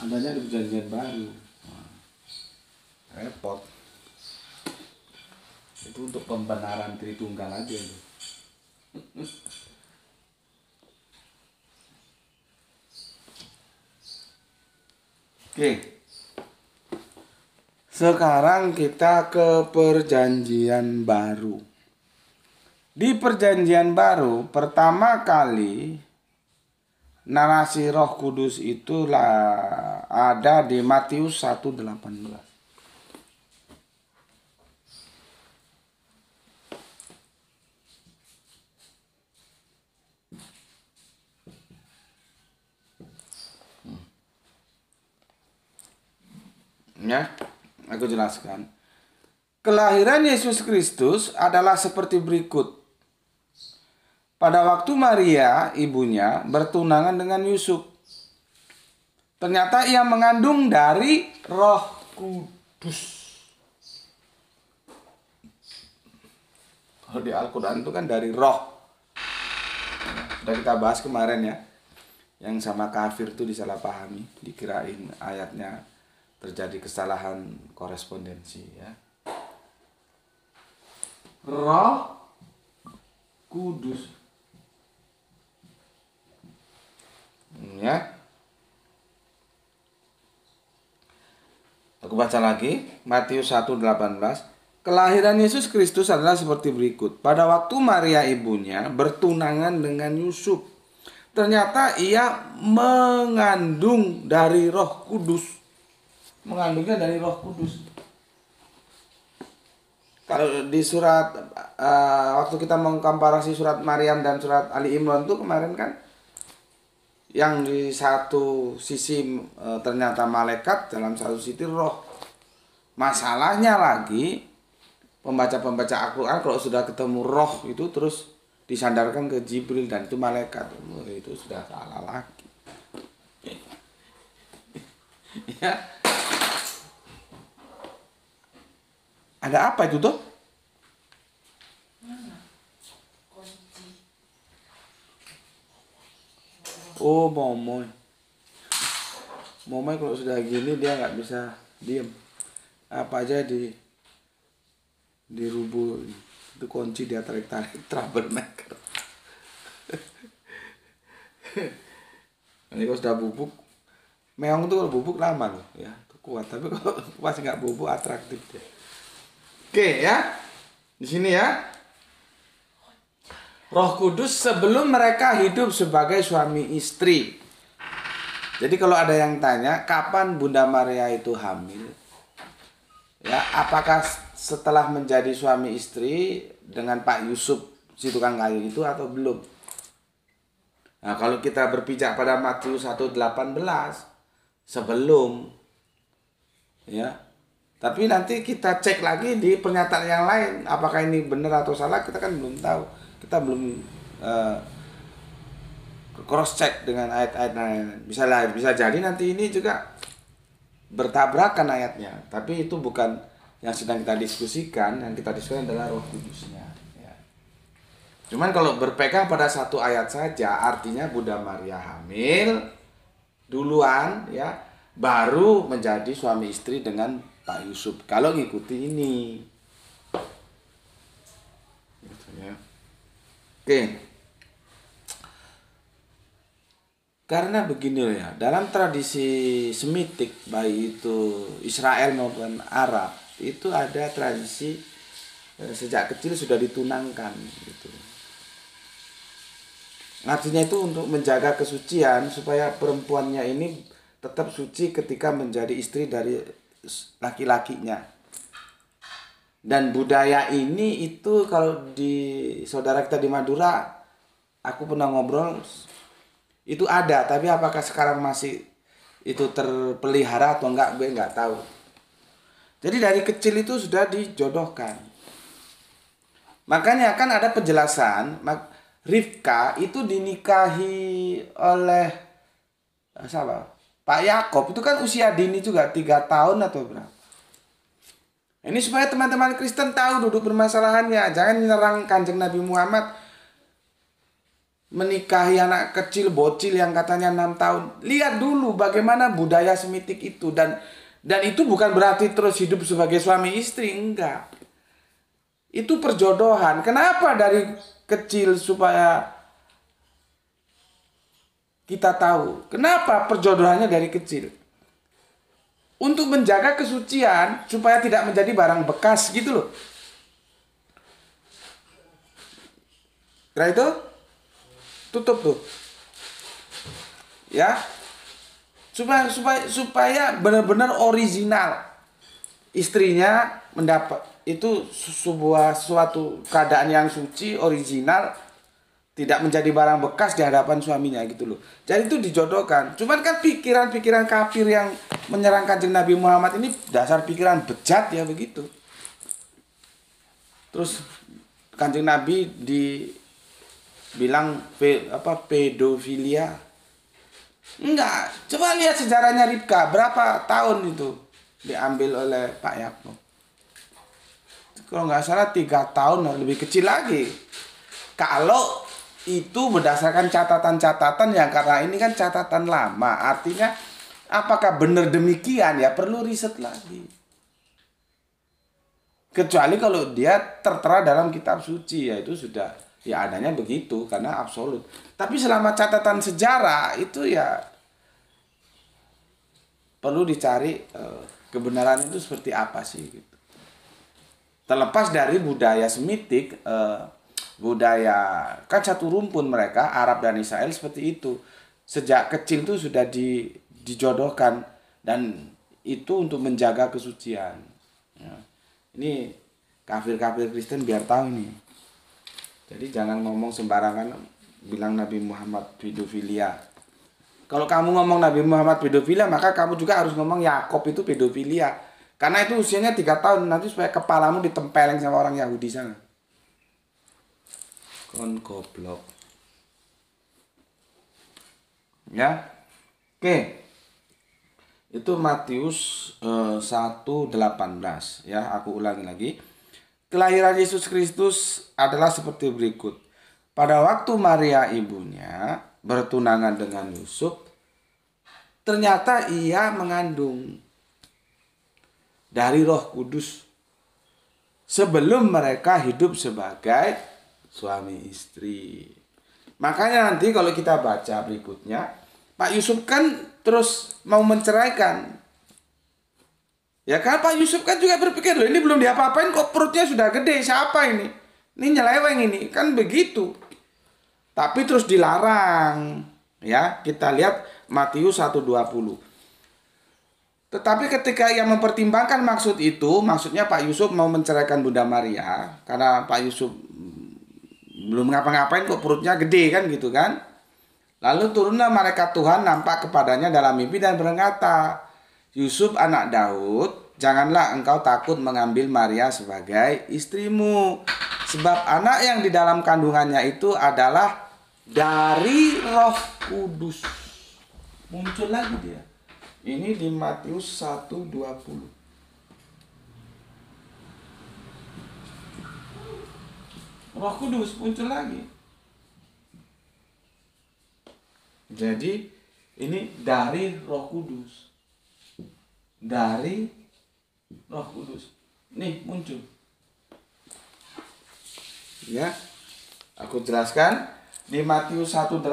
adanya di perjanjian baru. Nah, repot. Itu untuk pembenaran Tritunggal aja loh. Oke. Sekarang kita ke perjanjian baru. Di perjanjian baru pertama kali narasi Roh Kudus itulah ada di Matius 1:18. Ya, aku jelaskan. Kelahiran Yesus Kristus adalah seperti berikut. Pada waktu Maria, ibunya, bertunangan dengan Yusuf. Ternyata ia mengandung dari roh kudus. Kalau di Al-Quran itu kan dari roh. Sudah kita bahas kemarin ya. Yang sama kafir itu disalahpahami. Dikirain ayatnya terjadi kesalahan korespondensi ya. Roh Kudus. Ya. Aku baca lagi Matius 1:18. Kelahiran Yesus Kristus adalah seperti berikut. Pada waktu Maria ibunya bertunangan dengan Yusuf, ternyata ia mengandung dari Roh Kudus mengandungnya dari Roh Kudus. Kalau di surat uh, waktu kita mengkomparasi surat Maryam dan surat Ali Imran itu kemarin kan yang di satu sisi uh, ternyata malaikat dalam satu sisi roh. Masalahnya lagi pembaca-pembaca Al-Qur'an kalau sudah ketemu roh itu terus disandarkan ke Jibril dan itu malaikat. Itu sudah salah lagi. ya Ada apa itu tuh? Oh, momoy. Momoy kalau sudah gini dia nggak bisa diem. Apa aja di rubuh itu kunci dia tarik-tarik troublemaker. Ini kalau sudah bubuk, meong itu kalau bubuk lama loh ya, kuat. Tapi kalau masih nggak bubuk atraktif dia. Oke ya. Di sini ya. Roh Kudus sebelum mereka hidup sebagai suami istri. Jadi kalau ada yang tanya, kapan Bunda Maria itu hamil? Ya, apakah setelah menjadi suami istri dengan Pak Yusuf si tukang kayu itu atau belum? Nah, kalau kita berpijak pada Matius 1:18 sebelum ya tapi nanti kita cek lagi di pernyataan yang lain apakah ini benar atau salah kita kan belum tahu. Kita belum uh, cross check dengan ayat-ayat lain. Bisa lah, bisa jadi nanti ini juga bertabrakan ayatnya. Tapi itu bukan yang sedang kita diskusikan. Yang kita diskusikan adalah Roh Kudusnya. Ya. Cuman kalau berpegang pada satu ayat saja, artinya Bunda Maria hamil duluan, ya, baru menjadi suami istri dengan Pak Yusuf. Kalau ngikuti ini. Gitu ya. oke. Karena begini ya dalam tradisi Semitik baik itu Israel maupun Arab itu ada tradisi eh, sejak kecil sudah ditunangkan gitu. Artinya itu untuk menjaga kesucian supaya perempuannya ini tetap suci ketika menjadi istri dari laki-lakinya. Dan budaya ini itu kalau di saudara kita di Madura, aku pernah ngobrol itu ada, tapi apakah sekarang masih itu terpelihara atau enggak gue nggak tahu. Jadi dari kecil itu sudah dijodohkan. Makanya kan ada penjelasan Rifka itu dinikahi oleh eh, siapa Pak Yakob itu kan usia dini juga tiga tahun atau berapa ini supaya teman-teman Kristen tahu duduk permasalahannya jangan menyerang kanjeng Nabi Muhammad menikahi anak kecil bocil yang katanya enam tahun. Lihat dulu bagaimana budaya semitik itu dan dan itu bukan berarti terus hidup sebagai suami istri, enggak. Itu perjodohan. Kenapa dari kecil supaya kita tahu? Kenapa perjodohannya dari kecil? Untuk menjaga kesucian supaya tidak menjadi barang bekas gitu loh. Nah itu tutup tuh ya supaya supaya supaya benar-benar original istrinya mendapat itu sebuah suatu keadaan yang suci original tidak menjadi barang bekas di hadapan suaminya gitu loh. Jadi itu dijodohkan. Cuman kan pikiran-pikiran kafir yang menyerang kanjeng Nabi Muhammad ini dasar pikiran bejat ya begitu. Terus kanjeng Nabi di bilang pe, apa pedofilia enggak coba lihat sejarahnya Ribka berapa tahun itu diambil oleh Pak Yakob kalau nggak salah tiga tahun lebih kecil lagi kalau itu berdasarkan catatan-catatan yang karena ini kan catatan lama. Artinya apakah benar demikian? Ya perlu riset lagi. Kecuali kalau dia tertera dalam kitab suci ya itu sudah ya adanya begitu karena absolut. Tapi selama catatan sejarah itu ya perlu dicari uh, kebenaran itu seperti apa sih gitu. Terlepas dari budaya semitik uh, budaya kan satu rumpun mereka Arab dan Israel seperti itu sejak kecil tuh sudah di, dijodohkan dan itu untuk menjaga kesucian ya. ini kafir-kafir Kristen biar tahu ini jadi jangan ngomong sembarangan bilang Nabi Muhammad pedofilia. Kalau kamu ngomong Nabi Muhammad pedofilia, maka kamu juga harus ngomong Yakob itu pedofilia. Karena itu usianya tiga tahun, nanti supaya kepalamu ditempeleng sama orang Yahudi sana. Kon goblok. Ya. Oke. Itu Matius eh, 1:18 ya, aku ulangi lagi. Kelahiran Yesus Kristus adalah seperti berikut. Pada waktu Maria ibunya bertunangan dengan Yusuf, ternyata ia mengandung dari Roh Kudus sebelum mereka hidup sebagai suami istri. Makanya nanti kalau kita baca berikutnya, Pak Yusuf kan terus mau menceraikan Ya kan Pak Yusuf kan juga berpikir loh ini belum diapa-apain kok perutnya sudah gede siapa ini? Ini nyeleweng ini kan begitu. Tapi terus dilarang. Ya, kita lihat Matius 1:20. Tetapi ketika ia mempertimbangkan maksud itu, maksudnya Pak Yusuf mau menceraikan Bunda Maria karena Pak Yusuf belum ngapa-ngapain kok perutnya gede kan gitu kan. Lalu turunlah malaikat Tuhan nampak kepadanya dalam mimpi dan berkata, Yusuf anak Daud, janganlah engkau takut mengambil Maria sebagai istrimu. Sebab anak yang di dalam kandungannya itu adalah dari roh kudus. Muncul lagi dia. Ini di Matius 1.20. Roh Kudus muncul lagi. Jadi ini dari Roh Kudus dari Roh Kudus. Nih muncul. Ya. Aku jelaskan di Matius 1:18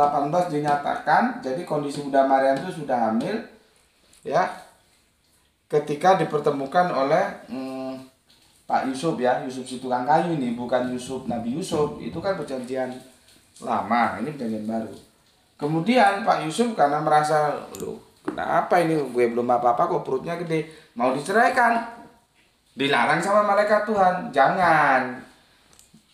dinyatakan jadi kondisi Bunda Maria itu sudah hamil ya ketika dipertemukan oleh hmm, Pak Yusuf ya Yusuf si tukang kayu ini bukan Yusuf Nabi Yusuf itu kan perjanjian lama ini perjanjian baru kemudian Pak Yusuf karena merasa loh Kenapa ini gue belum apa-apa kok perutnya gede. Mau diceraikan. Dilarang sama malaikat Tuhan. Jangan.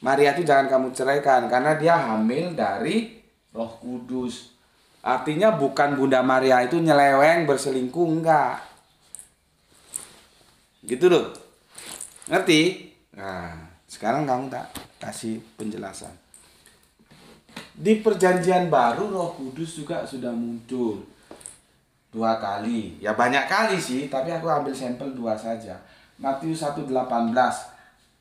Maria itu jangan kamu ceraikan. Karena dia hamil dari roh kudus. Artinya bukan Bunda Maria itu nyeleweng berselingkuh enggak. Gitu loh. Ngerti? Nah, sekarang kamu tak kasih penjelasan. Di perjanjian baru Roh Kudus juga sudah muncul dua kali. Ya banyak kali sih, tapi aku ambil sampel dua saja. Matius 1:18.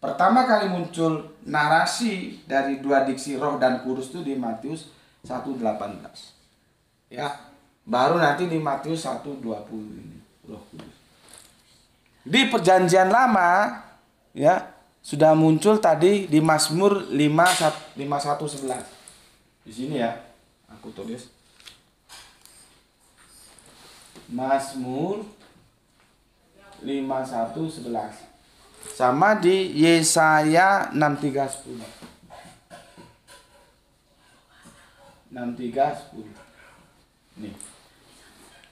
Pertama kali muncul narasi dari dua diksi roh dan kudus itu di Matius 1:18 ya baru nanti di Matius 1:20 ini Roh Kudus di perjanjian lama ya sudah muncul tadi di Mazmur 5 5111 di sini ya aku tulis. Mazmur 5111 sama di Yesaya 6310 6310 Nih.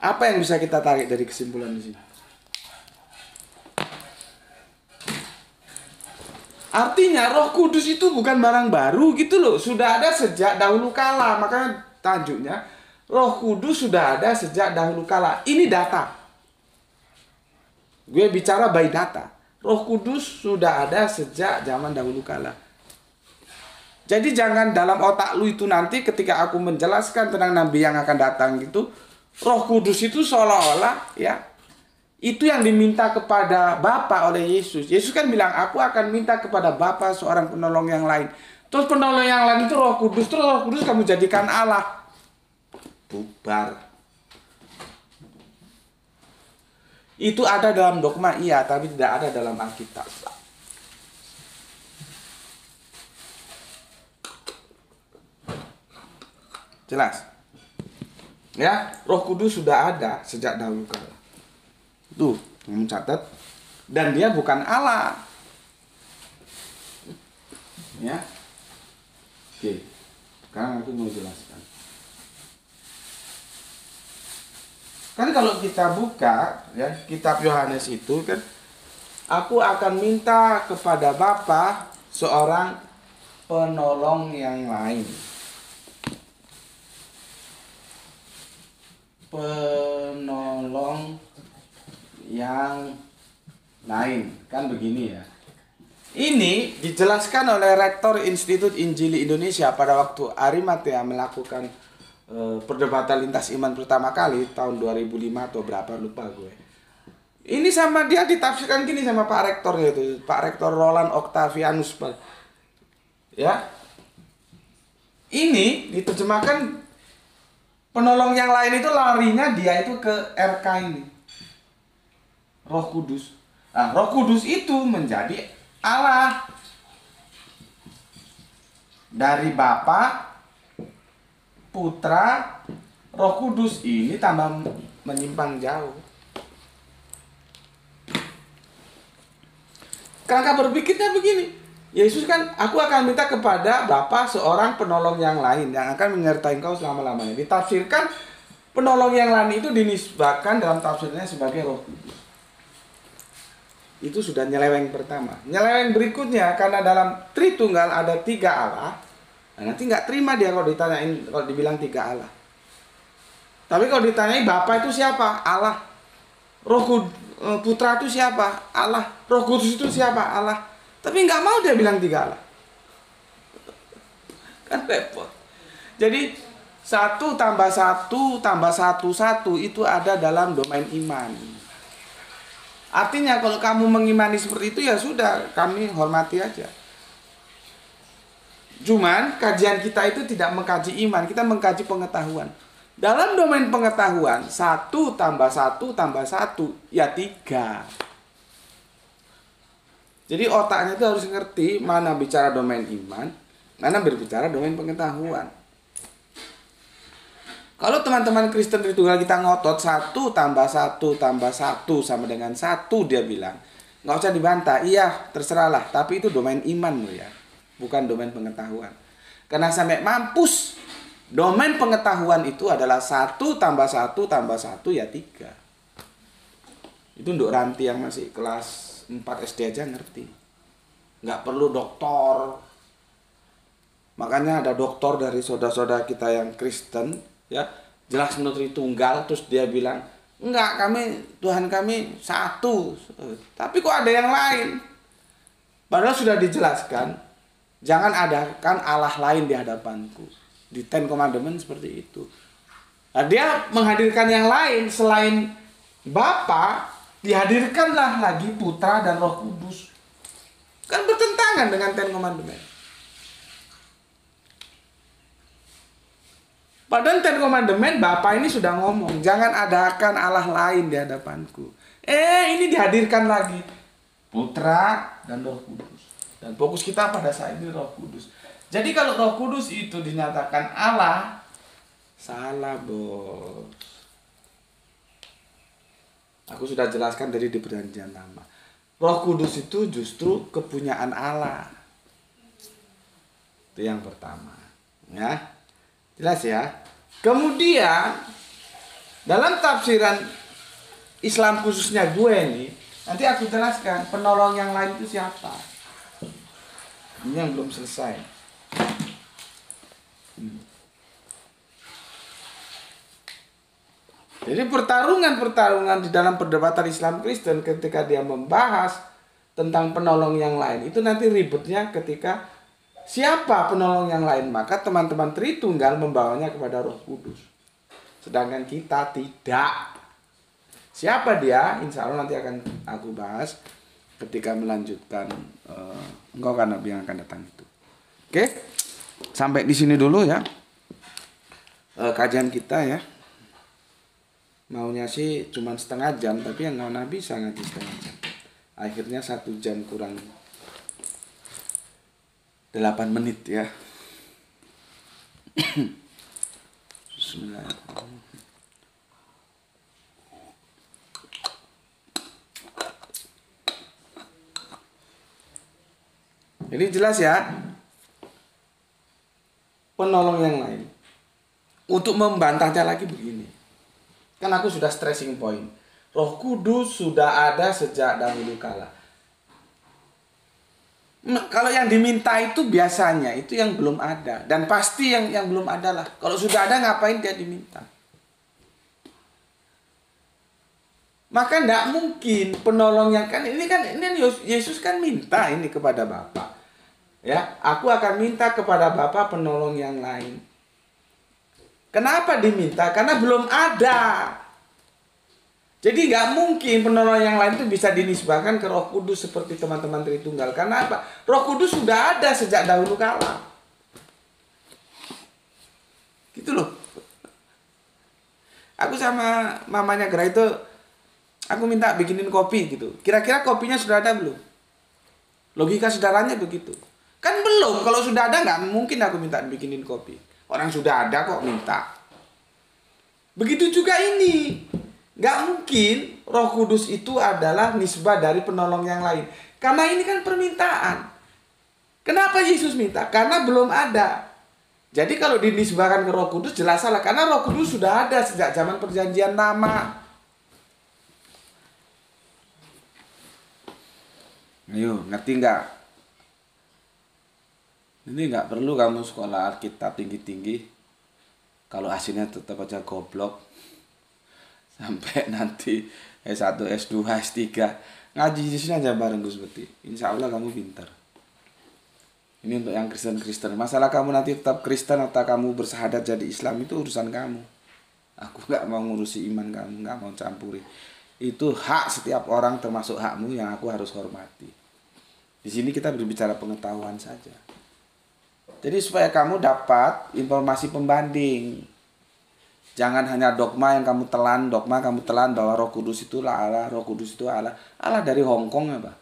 Apa yang bisa kita tarik dari kesimpulan di sini? Artinya Roh Kudus itu bukan barang baru gitu loh, sudah ada sejak dahulu kala. Makanya tajuknya Roh Kudus sudah ada sejak dahulu kala. Ini data. Gue bicara by data. Roh Kudus sudah ada sejak zaman dahulu kala. Jadi jangan dalam otak lu itu nanti ketika aku menjelaskan tentang nabi yang akan datang gitu, Roh Kudus itu seolah-olah ya itu yang diminta kepada Bapa oleh Yesus. Yesus kan bilang, "Aku akan minta kepada Bapa seorang penolong yang lain." Terus penolong yang lain itu Roh Kudus, terus Roh Kudus kamu jadikan Allah. Bubar. Itu ada dalam dogma iya, tapi tidak ada dalam Alkitab. Jelas? Ya, Roh Kudus sudah ada sejak dahulu kala. Tuh, mencatat dan dia bukan Allah. Ya. Oke. Sekarang aku mau jelaskan. Kan kalau kita buka ya kitab Yohanes itu kan aku akan minta kepada Bapa seorang penolong yang lain. penolong yang lain kan begini ya ini dijelaskan oleh Rektor Institut Injili Indonesia pada waktu Arimatea melakukan e, perdebatan lintas iman pertama kali tahun 2005 atau berapa lupa gue. Ini sama dia ditafsirkan gini sama Pak Rektor itu, Pak Rektor Roland Octavianus. Ya. Ini diterjemahkan Penolong yang lain itu larinya dia itu ke RK ini. Roh Kudus. Nah, Roh Kudus itu menjadi Allah. Dari Bapa, Putra, Roh Kudus ini tambah menyimpang jauh. Kerangka berpikirnya begini. Yesus kan, aku akan minta kepada Bapa seorang penolong yang lain yang akan menyertai engkau selama-lamanya. Ditafsirkan penolong yang lain itu dinisbahkan dalam tafsirnya sebagai roh kudus. Itu sudah nyeleweng pertama. Nyeleweng berikutnya karena dalam Tritunggal ada tiga Allah. Nah, nanti nggak terima dia kalau ditanyain kalau dibilang tiga Allah. Tapi kalau ditanyai Bapak itu siapa? Allah. Roh eh, Putra itu siapa? Allah. Roh Kudus itu siapa? Allah. Tapi nggak mau dia bilang tiga Allah. Kan repot. Jadi satu tambah satu tambah satu satu itu ada dalam domain iman. Artinya kalau kamu mengimani seperti itu ya sudah kami hormati aja. Cuman kajian kita itu tidak mengkaji iman, kita mengkaji pengetahuan. Dalam domain pengetahuan, satu tambah satu tambah satu, ya tiga. Jadi otaknya itu harus ngerti mana bicara domain iman, mana berbicara domain pengetahuan. Kalau teman-teman Kristen Tritunggal kita ngotot satu tambah satu tambah satu sama dengan satu dia bilang. Nggak usah dibantah. Iya terserahlah. Tapi itu domain iman loh ya bukan domain pengetahuan. Karena sampai mampus domain pengetahuan itu adalah satu tambah satu tambah satu ya tiga. Itu untuk ranti yang masih kelas 4 SD aja ngerti. Nggak perlu dokter makanya ada dokter dari saudara-saudara kita yang Kristen ya jelas menurut Tritunggal terus dia bilang enggak kami Tuhan kami satu. Tapi kok ada yang lain? Padahal sudah dijelaskan jangan adakan Allah lain di hadapanku. Di Ten Commandment seperti itu. Nah, dia menghadirkan yang lain selain Bapa dihadirkanlah lagi Putra dan Roh Kudus. Kan bertentangan dengan Ten Commandment Padahal Ten Commandment Bapak ini sudah ngomong, jangan adakan Allah lain di hadapanku. Eh, ini dihadirkan lagi. Putra dan Roh Kudus. Dan fokus kita pada saat ini Roh Kudus. Jadi kalau Roh Kudus itu dinyatakan Allah, salah bos. Aku sudah jelaskan dari di perjanjian lama. Roh Kudus itu justru kepunyaan Allah. Itu yang pertama. Ya. Jelas ya? Kemudian dalam tafsiran Islam khususnya gue nih, nanti aku jelaskan penolong yang lain itu siapa. Ini yang belum selesai. Hmm. Jadi pertarungan-pertarungan di dalam perdebatan Islam Kristen ketika dia membahas tentang penolong yang lain itu nanti ribetnya ketika Siapa penolong yang lain? Maka teman-teman Tritunggal membawanya kepada Roh Kudus. Sedangkan kita tidak. Siapa dia? Insya Allah nanti akan aku bahas ketika melanjutkan uh, engkau kan Nabi yang akan datang itu. Oke, sampai di sini dulu ya uh, kajian kita ya. Maunya sih cuma setengah jam, tapi yang Nabi bisa ngaji setengah jam. Akhirnya satu jam kurang 8 menit ya. Bismillahirrahmanirrahim. Ini jelas ya. Penolong yang lain. Untuk membantahnya lagi begini. Kan aku sudah stressing point. Roh Kudus sudah ada sejak dahulu kala kalau yang diminta itu biasanya itu yang belum ada dan pasti yang yang belum ada lah. Kalau sudah ada ngapain dia diminta? Maka tidak mungkin penolong yang kan ini kan ini Yesus kan minta ini kepada Bapa. Ya, aku akan minta kepada Bapa penolong yang lain. Kenapa diminta? Karena belum ada. Jadi nggak mungkin penolong yang lain itu bisa dinisbahkan ke Roh Kudus seperti teman-teman Tritunggal. Karena apa? Roh Kudus sudah ada sejak dahulu kala. Gitu loh. Aku sama mamanya Gra itu aku minta bikinin kopi gitu. Kira-kira kopinya sudah ada belum? Logika saudaranya begitu. Kan belum. Kalau sudah ada nggak mungkin aku minta bikinin kopi. Orang sudah ada kok minta. Begitu juga ini. Gak mungkin roh kudus itu adalah nisbah dari penolong yang lain. Karena ini kan permintaan. Kenapa Yesus minta? Karena belum ada. Jadi kalau dinisbahkan ke roh kudus jelas salah. Karena roh kudus sudah ada sejak zaman perjanjian lama. Ayo, ngerti nggak? Ini nggak perlu kamu sekolah Alkitab tinggi-tinggi. Kalau hasilnya tetap aja goblok sampai nanti S1, S2, S3 ngaji di sini aja bareng Gus Beti. Insya Allah kamu pintar. Ini untuk yang Kristen-Kristen. Masalah kamu nanti tetap Kristen atau kamu bersahadat jadi Islam itu urusan kamu. Aku nggak mau ngurusi iman kamu, nggak mau campuri. Itu hak setiap orang termasuk hakmu yang aku harus hormati. Di sini kita berbicara pengetahuan saja. Jadi supaya kamu dapat informasi pembanding, Jangan hanya dogma yang kamu telan, dogma kamu telan bahwa Roh Kudus itu Allah, Roh Kudus itu Allah. Allah dari Hong Kong ya, Pak.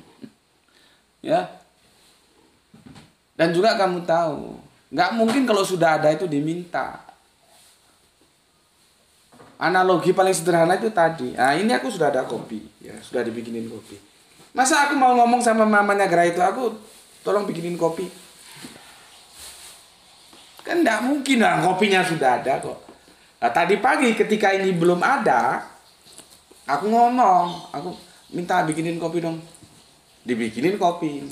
ya. Dan juga kamu tahu, nggak mungkin kalau sudah ada itu diminta. Analogi paling sederhana itu tadi. Nah, ini aku sudah ada kopi, ya, sudah dibikinin kopi. Masa aku mau ngomong sama mamanya Gra itu, aku tolong bikinin kopi Kan tidak mungkin lah kopinya sudah ada kok. Nah, tadi pagi ketika ini belum ada, aku ngomong, aku minta bikinin kopi dong. Dibikinin kopi.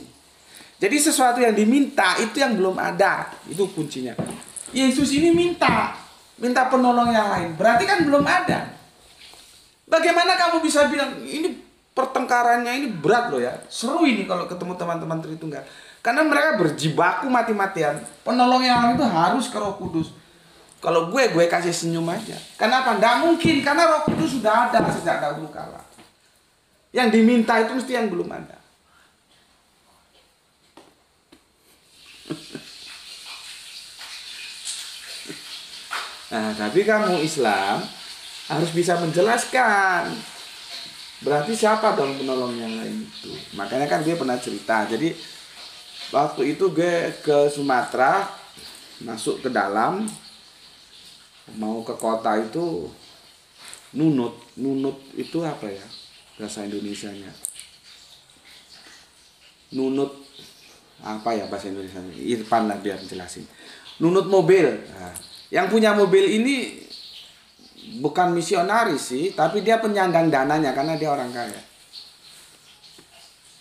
Jadi sesuatu yang diminta itu yang belum ada, itu kuncinya. Yesus ini minta, minta penolong yang lain. Berarti kan belum ada. Bagaimana kamu bisa bilang ini pertengkarannya ini berat loh ya. Seru ini kalau ketemu teman-teman Tritunggal. Karena mereka berjibaku mati-matian. Penolong yang itu harus ke Roh Kudus. Kalau gue, gue kasih senyum aja. Kenapa? Tidak mungkin, karena Roh Kudus sudah ada sejak dahulu kala. Yang diminta itu mesti yang belum ada. Nah, tapi kamu Islam harus bisa menjelaskan. Berarti siapa dong penolong yang lain itu? Makanya kan dia pernah cerita. Jadi waktu itu gue ke Sumatera masuk ke dalam mau ke kota itu nunut. Nunut itu apa ya bahasa Indonesia-nya? Nunut apa ya bahasa Indonesia Irfan lah biar jelasin nunut mobil. Nah, yang punya mobil ini bukan misionaris sih, tapi dia penyandang dananya karena dia orang kaya.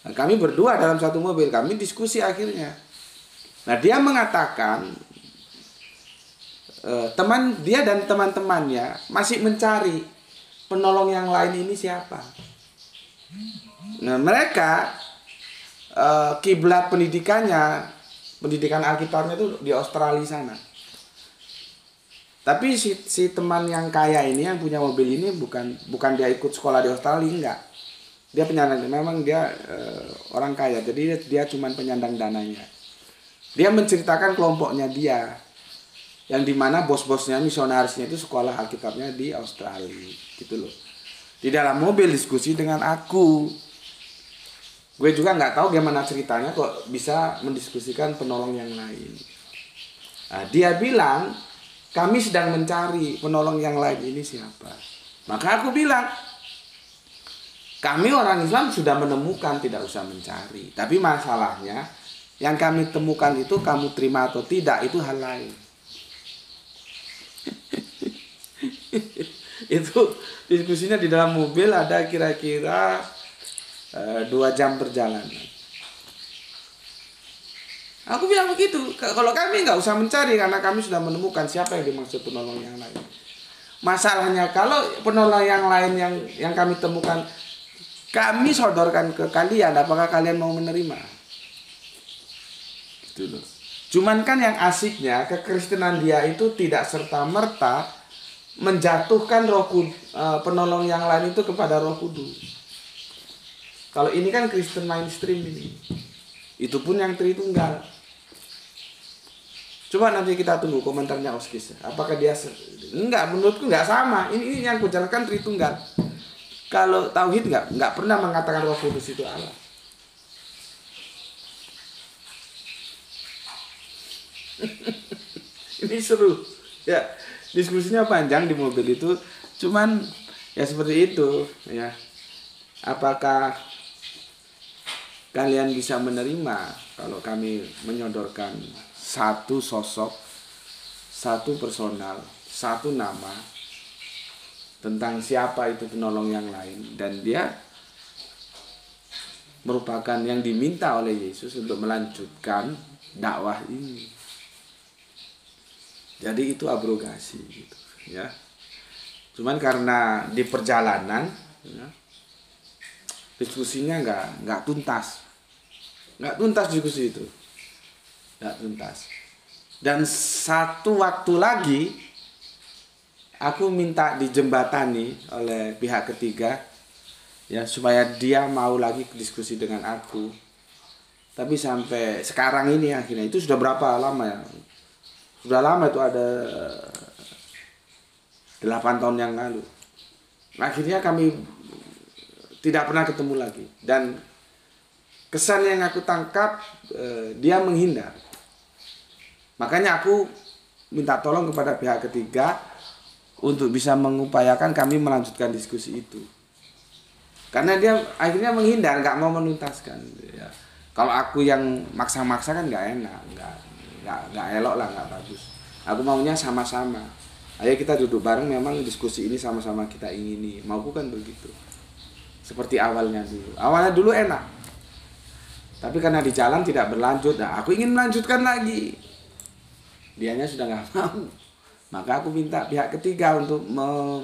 Nah, kami berdua dalam satu mobil, kami diskusi akhirnya. Nah, dia mengatakan eh, teman dia dan teman-temannya masih mencari penolong yang lain ini siapa. Nah, mereka eh, kiblat pendidikannya, pendidikan Alkitabnya itu di Australia sana. Tapi si, si teman yang kaya ini yang punya mobil ini bukan bukan dia ikut sekolah di Australia enggak. Dia penyandang memang dia uh, orang kaya jadi dia, dia cuma penyandang dananya. Dia menceritakan kelompoknya dia yang di mana bos-bosnya misionarisnya itu sekolah Alkitabnya di Australia gitu loh. Di dalam mobil diskusi dengan aku. Gue juga nggak tahu gimana ceritanya kok bisa mendiskusikan penolong yang lain. Nah, dia bilang kami sedang mencari penolong yang lain ini siapa. Maka aku bilang, kami orang Islam sudah menemukan tidak usah mencari. Tapi masalahnya yang kami temukan itu kamu terima atau tidak itu hal lain. itu diskusinya di dalam mobil ada kira-kira uh, dua jam perjalanan. Aku bilang begitu. Kalau kami nggak usah mencari karena kami sudah menemukan siapa yang dimaksud penolong yang lain. Masalahnya kalau penolong yang lain yang yang kami temukan kami sodorkan ke kalian, apakah kalian mau menerima? Itu loh. Cuman kan yang asiknya kekristenan dia itu tidak serta merta menjatuhkan roh uh, penolong yang lain itu kepada roh kudus. Kalau ini kan Kristen mainstream ini. Itu pun yang Tritunggal. Coba nanti kita tunggu komentarnya Oskis. Apakah dia enggak menurutku enggak sama. Ini, ini yang kujalankan Tritunggal. Kalau tauhid enggak enggak pernah mengatakan Roh Kudus itu Allah. ini seru. Ya, diskusinya panjang di mobil itu. Cuman ya seperti itu ya. Apakah kalian bisa menerima kalau kami menyodorkan satu sosok, satu personal, satu nama tentang siapa itu penolong yang lain dan dia merupakan yang diminta oleh Yesus untuk melanjutkan dakwah ini. Jadi itu abrogasi gitu ya. Cuman karena di perjalanan ya, diskusinya nggak nggak tuntas, nggak tuntas diskusi itu nggak tuntas dan satu waktu lagi aku minta dijembatani oleh pihak ketiga ya supaya dia mau lagi diskusi dengan aku. Tapi sampai sekarang ini akhirnya itu sudah berapa lama ya? Sudah lama itu ada delapan tahun yang lalu. Akhirnya kami tidak pernah ketemu lagi. Dan kesan yang aku tangkap eh, dia menghindar. Makanya aku minta tolong kepada pihak ketiga untuk bisa mengupayakan kami melanjutkan diskusi itu. Karena dia akhirnya menghindar, nggak mau menuntaskan. Ya. Kalau aku yang maksa-maksa kan nggak enak, nggak nggak nggak elok lah, nggak bagus. Aku maunya sama-sama. Ayo kita duduk bareng, memang diskusi ini sama-sama kita ingini. Mau kan begitu. Seperti awalnya dulu. Awalnya dulu enak. Tapi karena di jalan tidak berlanjut, nah aku ingin melanjutkan lagi di dianya sudah nggak mau maka aku minta pihak ketiga untuk me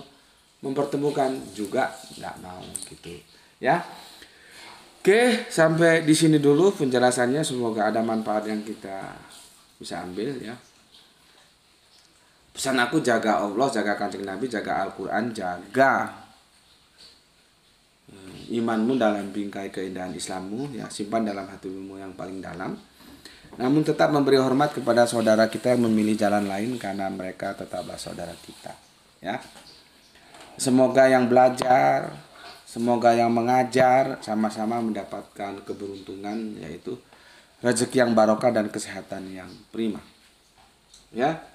mempertemukan. Juga nggak mau gitu. Ya. Oke sampai di sini dulu penjelasannya. Semoga ada manfaat yang kita bisa ambil ya. Pesan aku jaga Allah jaga kancing Nabi jaga Al-Quran jaga eh, imanmu dalam bingkai keindahan Islammu ya. Simpan dalam hatimu yang paling dalam namun tetap memberi hormat kepada saudara kita yang memilih jalan lain karena mereka tetaplah saudara kita ya Semoga yang belajar, semoga yang mengajar sama-sama mendapatkan keberuntungan yaitu rezeki yang barokah dan kesehatan yang prima. Ya.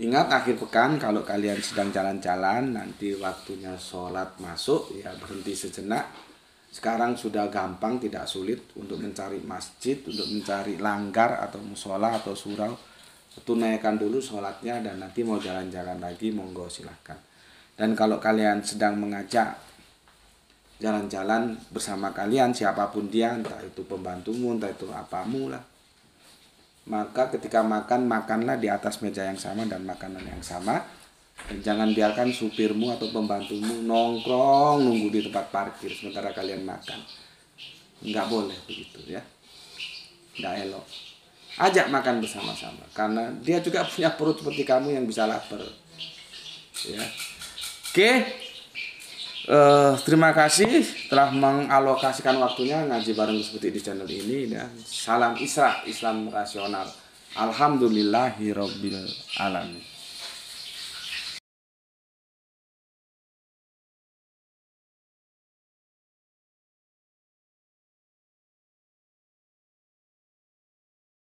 Ingat akhir pekan kalau kalian sedang jalan-jalan nanti waktunya sholat masuk ya berhenti sejenak. Sekarang sudah gampang tidak sulit untuk mencari masjid, untuk mencari langgar atau musola atau surau. Tunaikan dulu sholatnya dan nanti mau jalan-jalan lagi monggo silahkan. Dan kalau kalian sedang mengajak jalan-jalan bersama kalian siapa pun dia, entah itu pembantumu, entah itu apamu lah. Maka ketika makan, makanlah di atas meja yang sama dan makanan yang sama. Jangan biarkan supirmu atau pembantumu nongkrong nunggu di tempat parkir sementara kalian makan. Enggak boleh begitu ya. Enggak elok. Ajak makan bersama-sama karena dia juga punya perut seperti kamu yang bisa lapar. Ya. Oke. Uh, terima kasih telah mengalokasikan waktunya ngaji bareng seperti di channel ini dan salam Isra Islam rasional. Alhamdulillahirobbil alamin.